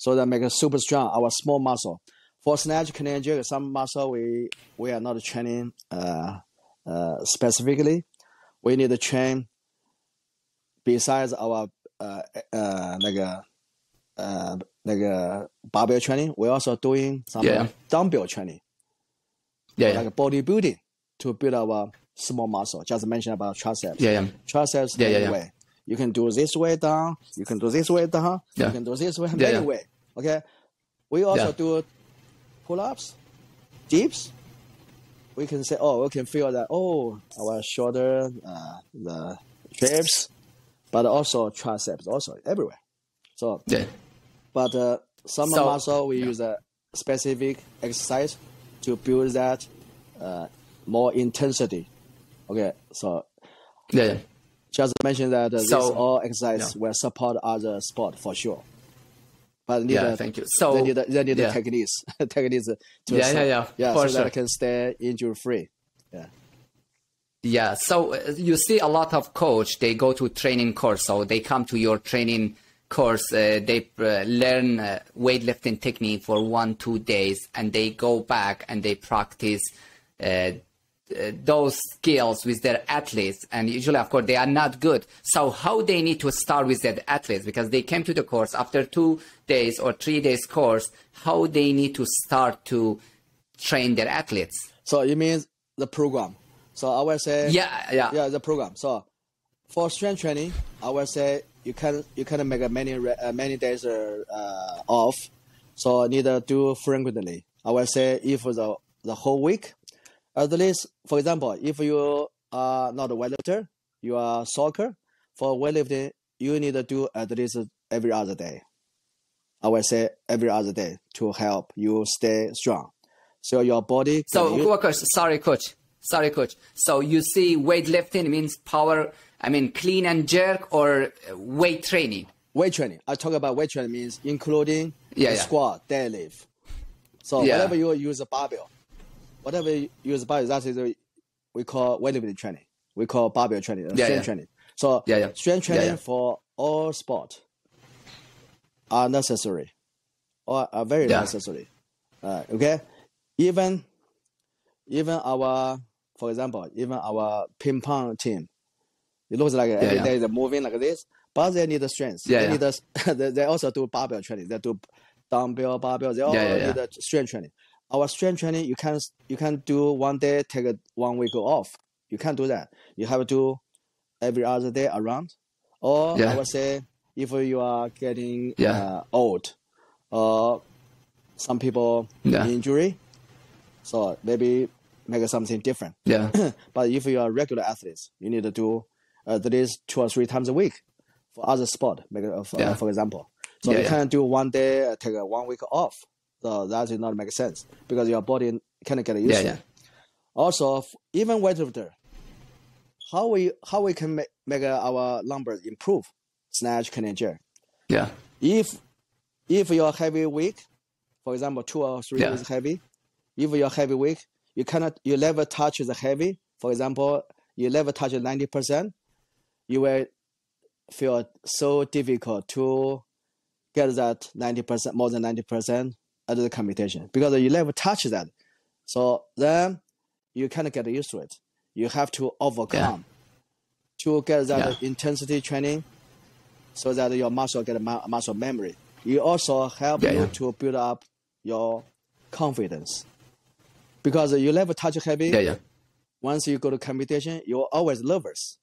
so that make it super strong. Our small muscle. For snatch, clean jerk, some muscle we we are not training uh, uh, specifically. We need to train besides our uh, uh, like a uh, like a barbell training. We're also doing some Yeah. dumbbell training, Yeah, yeah. like bodybuilding, to build our small muscle. Just mentioned about triceps. Yeah, yeah. Triceps Yeah, yeah, yeah. way. You can do this way down. You can do this way down. Yeah. You can do this way Yeah, many yeah. way. Okay. We also do pull-ups, dips. We can say, oh, we can feel that. Oh, our shoulder, uh, the trips, but also triceps, also everywhere. So Yeah. but uh, some So- muscle we use a specific exercise to build that uh, more intensity. Okay, so Yeah, yeah. Just mention that uh, So- all exercise will support other sport for sure. But need Yeah, a, thank you. So- they need a, they need yeah. the techniques techniques to Yeah, yeah, yeah, yeah for so sure. that can stay injury free. Yeah. Yeah, so uh, you see a lot of coach, they go to training course, so they come to your training course, uh, they uh, learn uh, weightlifting technique for one, two days, and they go back and they practice uh, those skills with their athletes. And usually, of course, they are not good. So how they need to start with their athletes, because they came to the course after two days or three days course, how they need to start to train their athletes. So it means the program. So I will say Yeah, yeah. yeah the program. So for strength training, I will say you can you can make a many uh, many days uh, uh, off. So need to do frequently. I will say if the the whole week, at least for example, if you are not a weightlifter, you are soccer. For weightlifting, you need to do at least every other day. I will say every other day to help you stay strong. So your body. So, you- coach, sorry, coach. Sorry, coach. So you see, weightlifting means power. I mean, clean and jerk or weight training. weight training. I talk about weight training means including Yeah, the yeah. squat, deadlift. So Yeah. whenever you use a barbell, whatever you use body, that is we call weightlifting training. We call barbell training, uh, Yeah, strength yeah. training. So Yeah, yeah. strength training yeah. for all sport are necessary or are very necessary. Uh, okay, even even our, for example, even our ping pong team, it looks like every day they're moving like this, but they need the strength. Yeah, they need the, they, they also do barbell training. They do dumbbell, barbell. They all need the strength training. Our strength training, you can you can do one day, take a one week off. You can't do that. You have to do every other day around. Or Yeah. I would say if you are getting Yeah. uh, old, or some people Yeah. injury, so maybe make something different. Yeah. But if you are regular athletes, you need to do at least two or three times a week for other sport, make, uh, for, Yeah. for example. So you can't do one day, uh, take a one week off. So that does not make sense because your body cannot get used Yeah, to yeah. it. Also, even weightlifter, how we how we can make, make our numbers improve, snatch, clean and jerk. Yeah. If if you're heavy week, for example, two or three Yeah. is heavy. If you're heavy week, you cannot you never touch the heavy. For example, you never touch ninety percent. You will feel so difficult to get that ninety percent, more than ninety percent at the computation because you never touch that. So then you cannot get used to it. You have to overcome to get that Yeah. intensity training so that your muscle get mu- muscle memory. You also help Yeah, you yeah. to build up your confidence because you never touch heavy. Yeah. Yeah. Once you go to competition, you're always nervous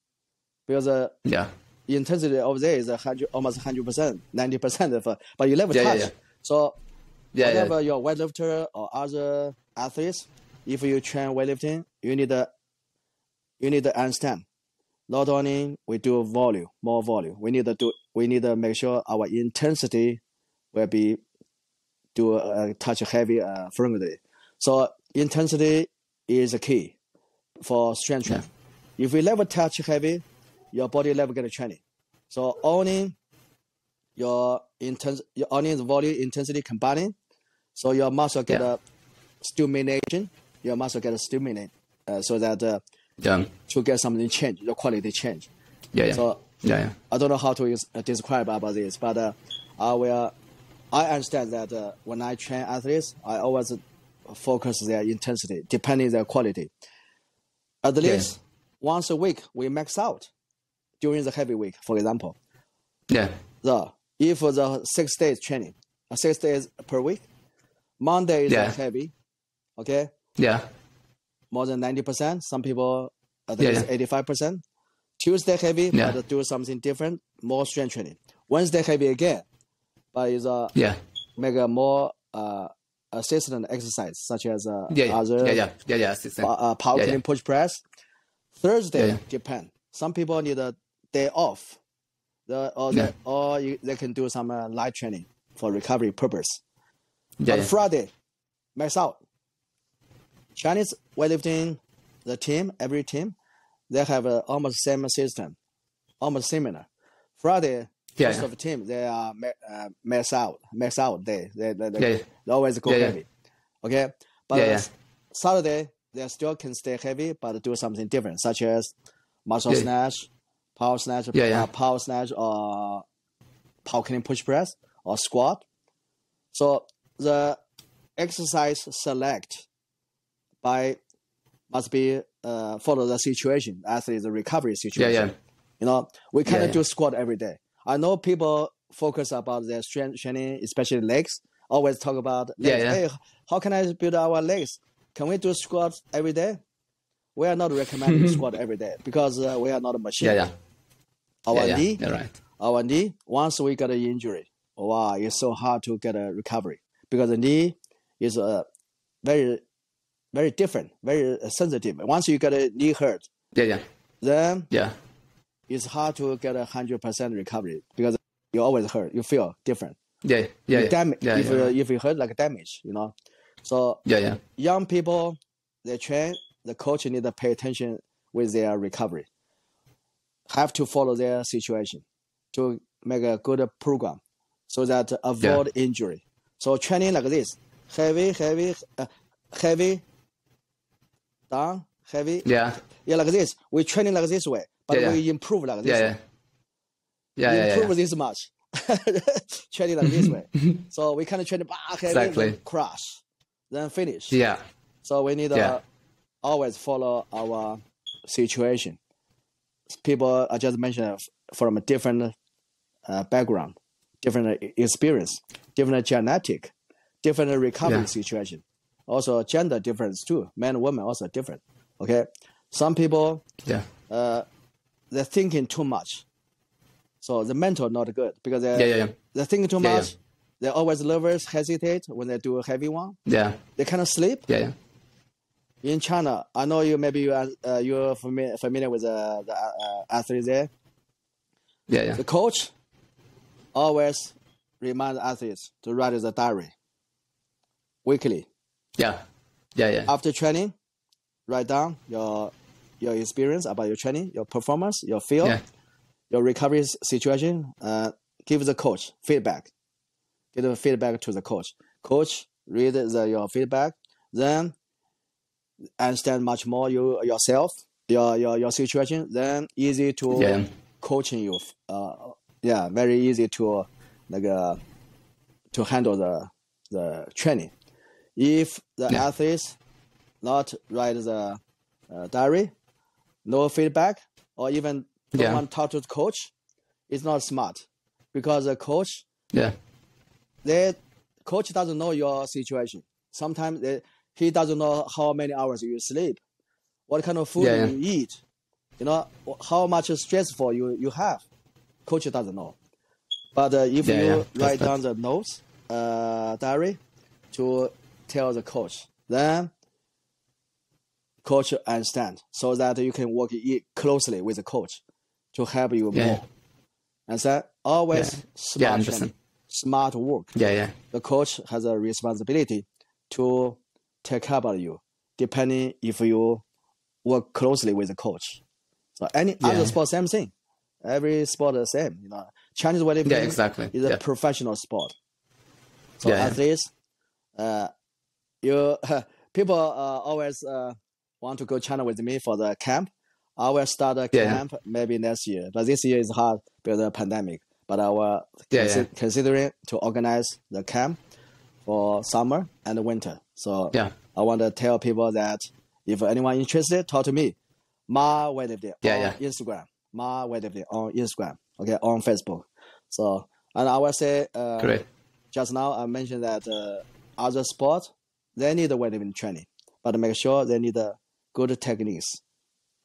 because uh, Yeah. intensity of there is a hundred, almost hundred percent, ninety percent of, but you never Yeah, yeah, touch. yeah. So Yeah. whatever Yeah. your weightlifter or other athletes, if you train weightlifting, you need to you need to understand. Not only we do volume, more volume. We need to do. We need to make sure our intensity will be do uh, touch heavy uh, frequently. So intensity is a key for strength training. If we never touch heavy, your body never get training. So owning your intense, your owning the volume intensity combining, so your muscle get Yeah. a stimulation. Your muscle get a stimulate, uh, so that uh, Yeah. to get something change, your quality change. Yeah. Yeah. So Yeah. Yeah. I don't know how to uh, describe about this, but uh, I will. I understand that uh, when I train athletes, I always focus their intensity, depending their quality. At least once a week, we max out during the heavy week, for example. Yeah. The if the six days training, uh, six days per week, Monday is uh, Yeah. heavy, okay, Yeah. more than ninety percent. Some people at Yeah, eighty-five percent. Tuesday heavy, Yeah. but do something different, more strength training. Wednesday heavy again, but is uh, Yeah. make a more uh, assistant exercise such as uh, Yeah. Yeah. other Yeah. Yeah. Yeah. Yeah. assistant. uh, uh, power clean push press. Thursday Yeah, depend. Some people need a day off, the, or they, or you, they can do some uh, light training for recovery purpose. Yeah. But Yeah. Friday, out. Chinese weightlifting, the team, every team, they have a almost same system, almost similar. Friday, Yeah, most yeah. of the team they are uh, max out, mess out day. They they, they, Yeah, they always go heavy. Okay, but uh. Saturday they still can stay heavy, but do something different, such as muscle snatch, power snatch. Uh, power snatch, or power clean push press, or squat. So the exercise select by must be uh, follow the situation, athlete the recovery situation. Yeah. yeah. You know, we cannot yeah. do squat every day. I know people focus about their strength training, especially legs. Always talk about Yeah, legs. yeah. Hey, how can I build our legs? Can we do squats every day? We are not recommending squat every day because uh, we are not a machine. Yeah. Yeah. Our Yeah. Yeah. knee, right. our knee, once we get an injury, wow, it's so hard to get a recovery because the knee is uh, very, very different, very uh, sensitive. Once you get a knee hurt, Yeah. Yeah. then Yeah. it's hard to get a hundred percent recovery because you always hurt. You feel different. Yeah. Yeah. You Yeah. damage Yeah. if yeah. you if you hurt like damage, you know. So Yeah. Yeah. young people they train, the coach need to pay attention with their recovery. Have to follow their situation to make a good program so that avoid injury. So training like this, heavy, heavy, uh, heavy, down, heavy. Yeah. Yeah, like this. We training like this way, but Yeah, yeah. we improve like this Yeah, yeah. way. Yeah, improve this much. training like this way. so we kind of train back heavy, Exactly. then crash, then finish. Yeah. So we need to Yeah. always follow our situation. People I just mentioned from a different uh, background, different experience, different genetic, different recovery Yeah. situation. Also gender difference too. Men and women also different. Okay. Some people Yeah. uh, they're thinking too much. So the mental not good because they're, Yeah, yeah, yeah. they're thinking too much. They're always nervous, hesitate when they do a heavy one. Yeah. They cannot sleep Yeah, yeah. in China, I know you maybe you are uh, you're familiar, familiar with uh, the uh, athletes there. Yeah, yeah. The coach always remind athletes to write the diary weekly Yeah. Yeah, yeah. after training. Write down your your experience about your training, your performance, your field, Yeah. your recovery situation. Uh, give the coach feedback. Give the feedback to the coach. Coach read the, your feedback, then understand much more you yourself, your your your situation. Then easy to Yeah. coaching you. Uh, yeah, very easy to like uh, to handle the the training. If the Yeah. athletes not write the uh, diary, no feedback, or even don't Yeah. want to talk to the coach, it's not smart because the coach Yeah. the coach doesn't know your situation. Sometimes they, he doesn't know how many hours you sleep, what kind of food yeah. you eat, you know how much stressful you you have. Coach doesn't know. But uh, if Yeah, you yeah. Write that. down the notes, uh, diary, to tell the coach, then coach understand so that you can work closely with the coach to help you Yeah. more. And so always smart training, smart work Yeah, yeah. the coach has a responsibility to take care about you, depending if you work closely with the coach. So any other sport, same thing. Every sport the same. You know, Chinese weightlifting Yeah, exactly. is a Yeah. professional sport. So Yeah, yeah. athletes, uh, you people uh, always uh, want to go China with me for the camp. I will start a Yeah, yeah. camp maybe next year, but this year is hard because of the pandemic. But I will Yeah, consi- yeah. considering to organize the camp for summer and winter. So Yeah. I want to tell people that if anyone interested, talk to me. Ma Weightlifting Yeah, on Instagram. Ma Weightlifting on Instagram. Okay, on Facebook. So and I will say uh, Great. just now I mentioned that uh, other sports they need a weightlifting training, but make sure they need a good techniques.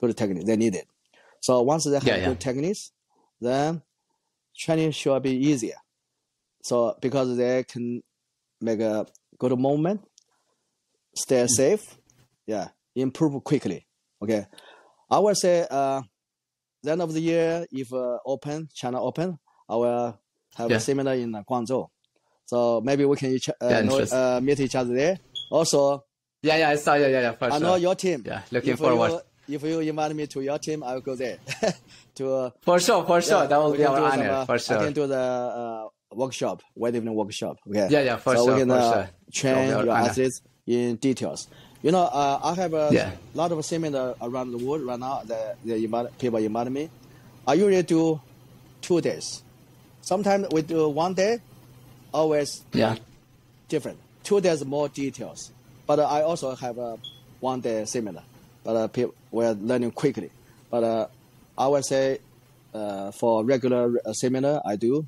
Good technique, they need it. So once they have Yeah, yeah. good techniques, then training should be easier. So because they can make a good movement, stay safe, yeah, improve quickly. Okay, I will say uh, the end of the year if uh, open China open, I will have Yeah. a seminar in uh, Guangzhou. So maybe we can each, uh, know, uh, meet each other there. Also, Yeah, yeah. I saw. Yeah, yeah, yeah. For I sure. know your team. Yeah, looking if forward. You, if you invite me to your team, I will go there. to uh, For sure, for sure. yeah, that will be our do some, honor. uh, for I sure. can do the uh, workshop, weightlifting workshop. Okay. Yeah, yeah, for so sure, we can for sure. train That will be your honor. athletes in details. You know, uh, I have a Yeah. lot of seminar around the world right now. That they invite, people invite me. I usually do two days. Sometimes we do one day. Always Yeah. different. Two days more details. But uh, I also have a one day seminar. But uh, people we're learning quickly. But uh, I would say uh, for regular uh, seminar, I do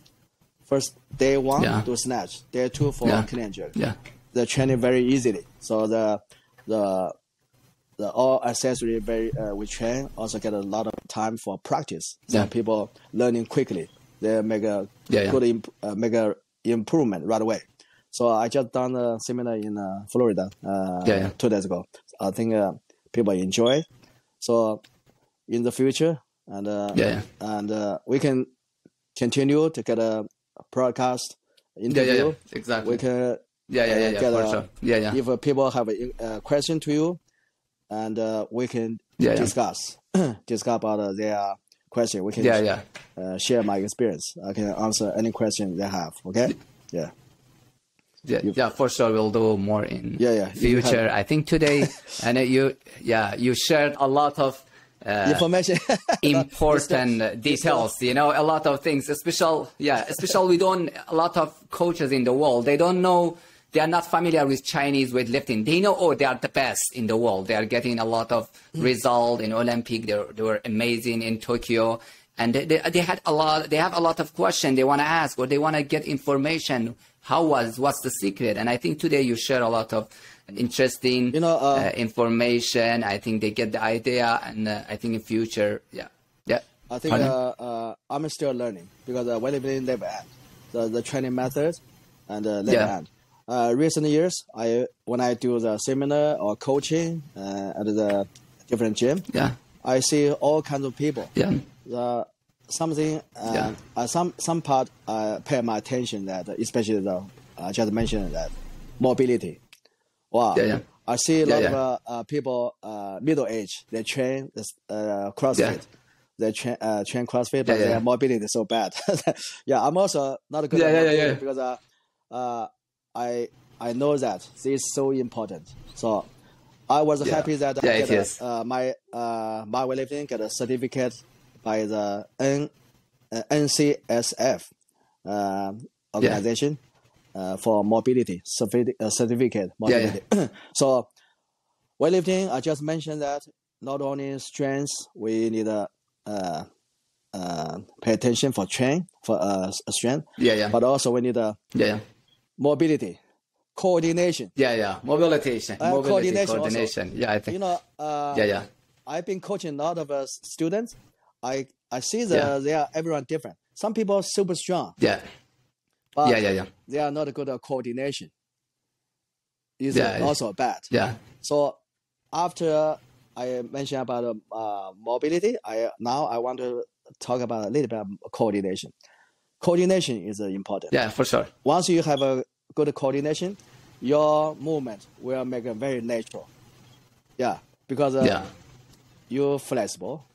first day one Yeah. do snatch, day two for Yeah. clean jerk. Yeah. The training very easily. So the the the all accessory very uh, we train also get a lot of time for practice. So Yeah. people learning quickly. They make a Yeah, yeah. good imp- uh, make a improvement right away. So I just done a seminar in uh, Florida uh, Yeah, yeah. two days ago. I think uh, people enjoy. So in the future, and uh, Yeah, yeah. and uh, we can continue to get a broadcast Yeah, interview. yeah, yeah. Exactly. We can yeah, yeah, yeah, yeah. get For sure. Yeah, yeah. if uh, people have a uh, question to you, and uh, we can Yeah, yeah. discuss discuss about uh, their question. We can Yeah, yeah. Uh, share my experience. I can answer any question they have. Okay. Yeah. yeah, yeah, for sure we'll do more in Yeah, yeah, you have- future. I think today, and you, yeah, you shared a lot of uh, Information. important details. You know, a lot of things. Especially, yeah, especially we don't. A lot of coaches in the world they don't know. They are not familiar with Chinese weightlifting. They know, oh, they are the best in the world. They are getting a lot of result in Olympic. They were, they were amazing in Tokyo, and they, they, they had a lot. They have a lot of questions they want to ask, or they want to get information. How was? What's the secret? And I think today you share a lot of interesting You know, uh, uh, information. I think they get the idea, and uh, I think in future, yeah, yeah. I think uh, uh, I'm still learning because uh, weightlifting end. The the training methods and uh, never Yeah. Uh, recent years, I when I do the seminar or coaching uh, at the different gym, yeah, I see all kinds of people. yeah, The something uh, Yeah. uh, some some part uh, pay my attention that especially the I just mentioned that mobility. Wow. Yeah, yeah. I see a lot of uh, uh, people uh, middle age. They train this, uh, CrossFit. Yeah. They train uh, train CrossFit, but Yeah, yeah. their mobility is so bad. yeah, I'm also not a good yeah, yeah, yeah. because uh, uh, I I know that this is so important. So I was Yeah. happy that Yeah, I get a, uh, my uh, my weightlifting get a certificate by the N, uh, NCSF uh, organization uh, for mobility certificate, uh, certificate Yeah, yeah. mobility. so weightlifting, I just mentioned that not only strength, we need a uh, uh, pay attention for train for uh, strength, yeah, yeah, but also we need a yeah, yeah. Mobility, coordination. Yeah, yeah. Mobility, Uh, mobility, coordination coordination. Yeah, I think. You know, uh, yeah, yeah, I've been coaching a lot of uh, students. I I see that Yeah. they are everyone different. Some people are super strong, yeah, but yeah, yeah, yeah, they are not good at coordination. Is Yeah, yeah. also bad. yeah, So after I mentioned about uh, mobility, I now I want to talk about a little bit of coordination. Coordination is uh, important. yeah, for sure. Once you have a good coordination, your movement will make it very natural. Yeah, because uh, Yeah, you're flexible,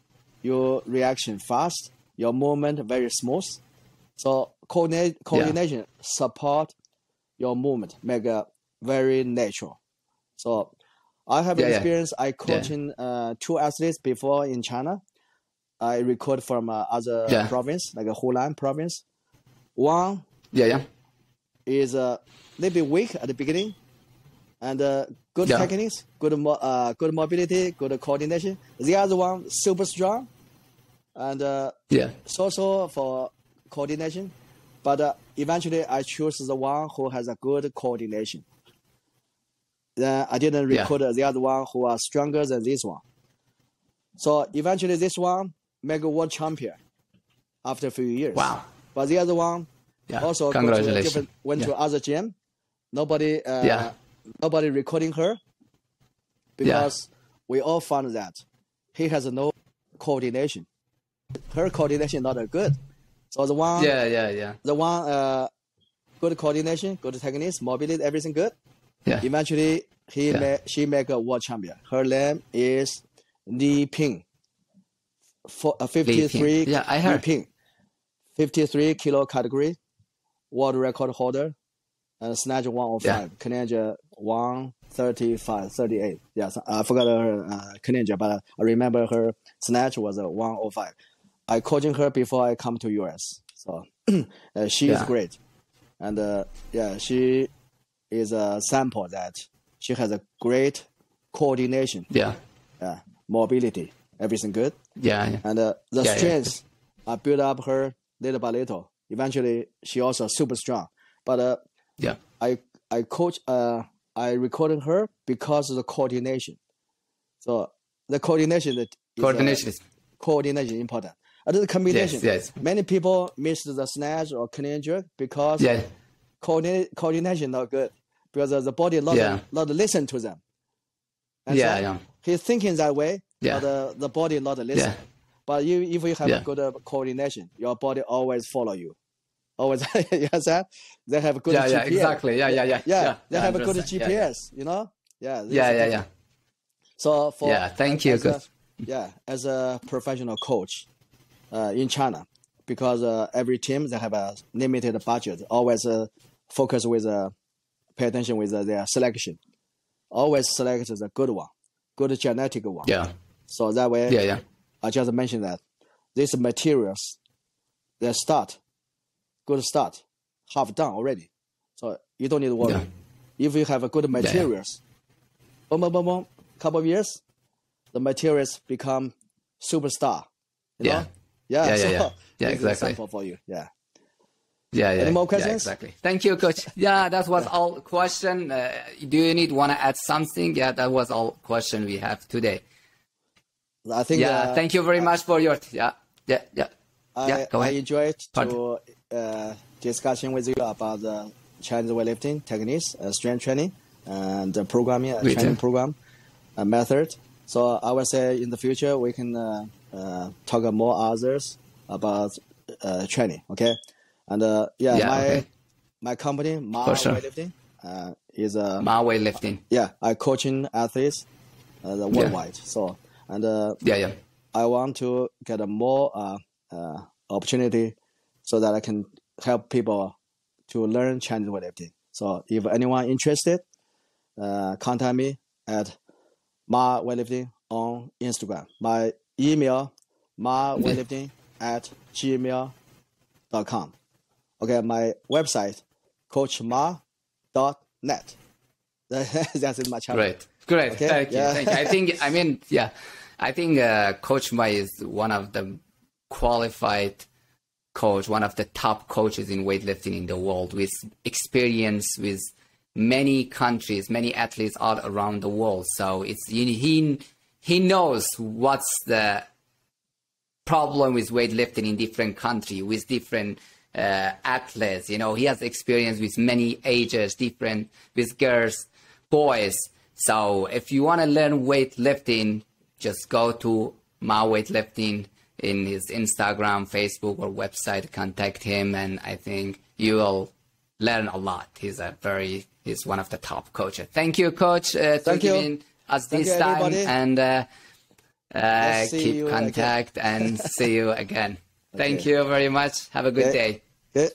your reaction fast, your movement very smooth. So coordinate, coordination support your movement, make it very natural. So I have Yeah, yeah. experience. I coaching uh, two athletes before in China. I record from uh, other Yeah. province, like a Hunan province. One yeah, yeah, is a uh, little bit weak at the beginning, and uh, good Yeah. techniques, good mo- uh, good mobility, good coordination. The other one super strong, and uh, yeah, so so for coordination, but uh, eventually I choose the one who has a good coordination. Then I didn't Yeah. record the other one who are stronger than this one. So eventually this one make a world champion after a few years. Wow. But the other one yeah. also go to a Congratulations. went yeah. to other gym. Nobody, uh, Yeah. nobody recording her because we all found that he has no coordination. Her coordination not good. So the one, yeah, yeah, yeah, the one, uh, good coordination, good techniques, mobility, everything good. yeah, Eventually, he Yeah. ma- she make a world champion. Her name is Li Ping. For, uh, 53 Yeah, I heard. Li. Ping. 53 kilo category, world record holder, and snatch 105, clean and jerk 135, 38. Yes, I forgot her uh, clean and jerk, but I remember her snatch was a 105. I coaching her before I come to US, so uh, she is great, and uh, yeah, she is a sample that she has a great coordination, yeah, yeah, mobility, everything good, yeah, yeah. and uh, the Yeah, yeah. strength I build up her little by little. Eventually, she also super strong. But uh, yeah. I I coach uh I recorded her because of the coordination. So the coordination that is, uh, Coordination is coordination is important. And the combination. yes. yes. Many people miss the snatch or clean jerk because yeah, coordinate, coordination not good because uh, the body not Yeah. not listen to them. And yeah, so yeah, He's thinking that way, Yeah. but uh, the body not listen. yeah, But you, if you have Yeah. good uh, coordination, your body always follow you. Always, yes, sir. They have good yeah, GPS. yeah, exactly. Yeah, yeah, yeah, Yeah, they have a good GPS. Yeah, yeah. You know. Yeah. Yeah, yeah, yeah. So for Yeah, thank you. as a- yeah, as a professional coach uh, in China, because uh, every team they have a limited budget, always uh, focus with uh, pay attention with uh, their selection. Always select the good one, good genetic one. Yeah. So that way, Yeah. Yeah. I just mentioned that these materials, they start, good start, half done already. So you don't need to worry. Yeah. If you have a good materials, boom, boom, boom, boom, couple of years, the materials become superstar. You Yeah. Know? Yeah. Yeah, yeah, so yeah. Yeah, exactly. example for you. Yeah. Yeah, yeah. Any more yeah, questions? exactly. Thank you, coach. Yeah, that was all question. Uh, do you need want to add something? Yeah, that was all question we have today. I think. Yeah, uh, thank you very much for your. Yeah, yeah, yeah. I, yeah, go I enjoyed Pardon. to uh, discussion with you about the Chinese weightlifting techniques, uh, strength training, and the programming, uh, training program, uh, method. So I would say in the future we can uh, uh, talk more others about uh, training. Okay, and uh, yeah, Yeah, my okay. my company, Ma sure. Weightlifting, uh, is a Ma weightlifting. yeah, I coaching athletes uh, the worldwide. So and uh, Yeah, yeah. I want to get a more uh, uh, opportunity so that I can help people to learn Chinese weightlifting. So if anyone interested, uh, contact me at Ma Weightlifting on Instagram. My email ma weightlifting at gmail.com. Okay, my website coachma.net. That's my channel. Great, great. Okay, Thank you. Thank you. I think. I mean, yeah. I think uh, Coach Ma is one of the qualified coach, one of the top coaches in weightlifting in the world, with experience with many countries, many athletes all around the world. So it's he he knows what's the problem with weightlifting in different country with different uh, athletes. You know, he has experience with many ages, different with girls, boys. So if you want to learn weightlifting, just go to Ma Weightlifting in his Instagram, Facebook, or website. Contact him, and I think you will learn a lot. He's a very he's one of the top coaches. Thank you, coach, uh, Thank you. us Thank this you, time everybody. and. Uh, uh, keep again. contact and see you again. Thank Okay. you very much. Have a good Okay. day. Okay.